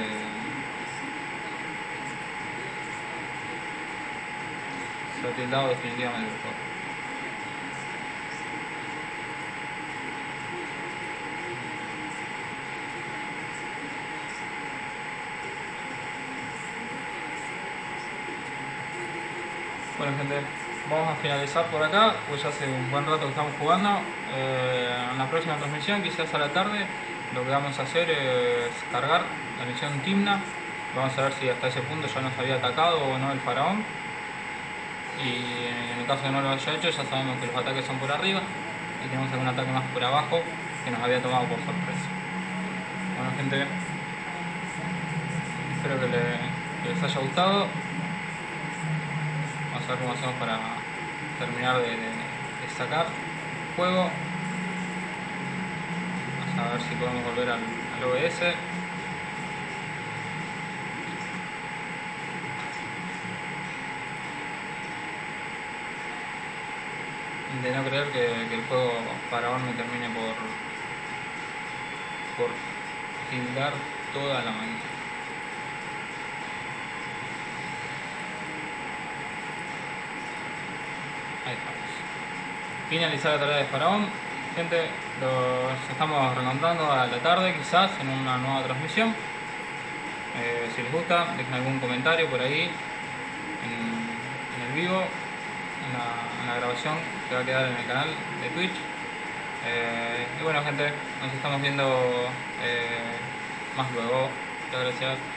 ser tildado definitivamente el juego. Gente, vamos a finalizar por acá, pues hace un buen rato que estamos jugando. Eh, en la próxima transmisión, quizás a la tarde, lo que vamos a hacer es cargar la misión Timna. Vamos a ver si hasta ese punto ya nos había atacado o no el faraón. Y en el caso de no lo haya hecho, ya sabemos que los ataques son por arriba y tenemos algún ataque más por abajo que nos había tomado por sorpresa. Bueno gente, espero que, les haya gustado a ver cómo hacemos para terminar de, sacar el juego. Vamos a ver si podemos volver al, al OBS. de no creer que, el juego Faraón me termine por por tildar toda la mancha. Ahí estamos. Finalizar la tarea de Faraón. Gente, los estamos recontando a la tarde quizás en una nueva transmisión. Eh, si les gusta, dejen algún comentario por ahí en, el vivo, en la, en la, grabación que va a quedar en el canal de Twitch. Eh, y bueno gente, nos estamos viendo eh, más luego. Muchas gracias.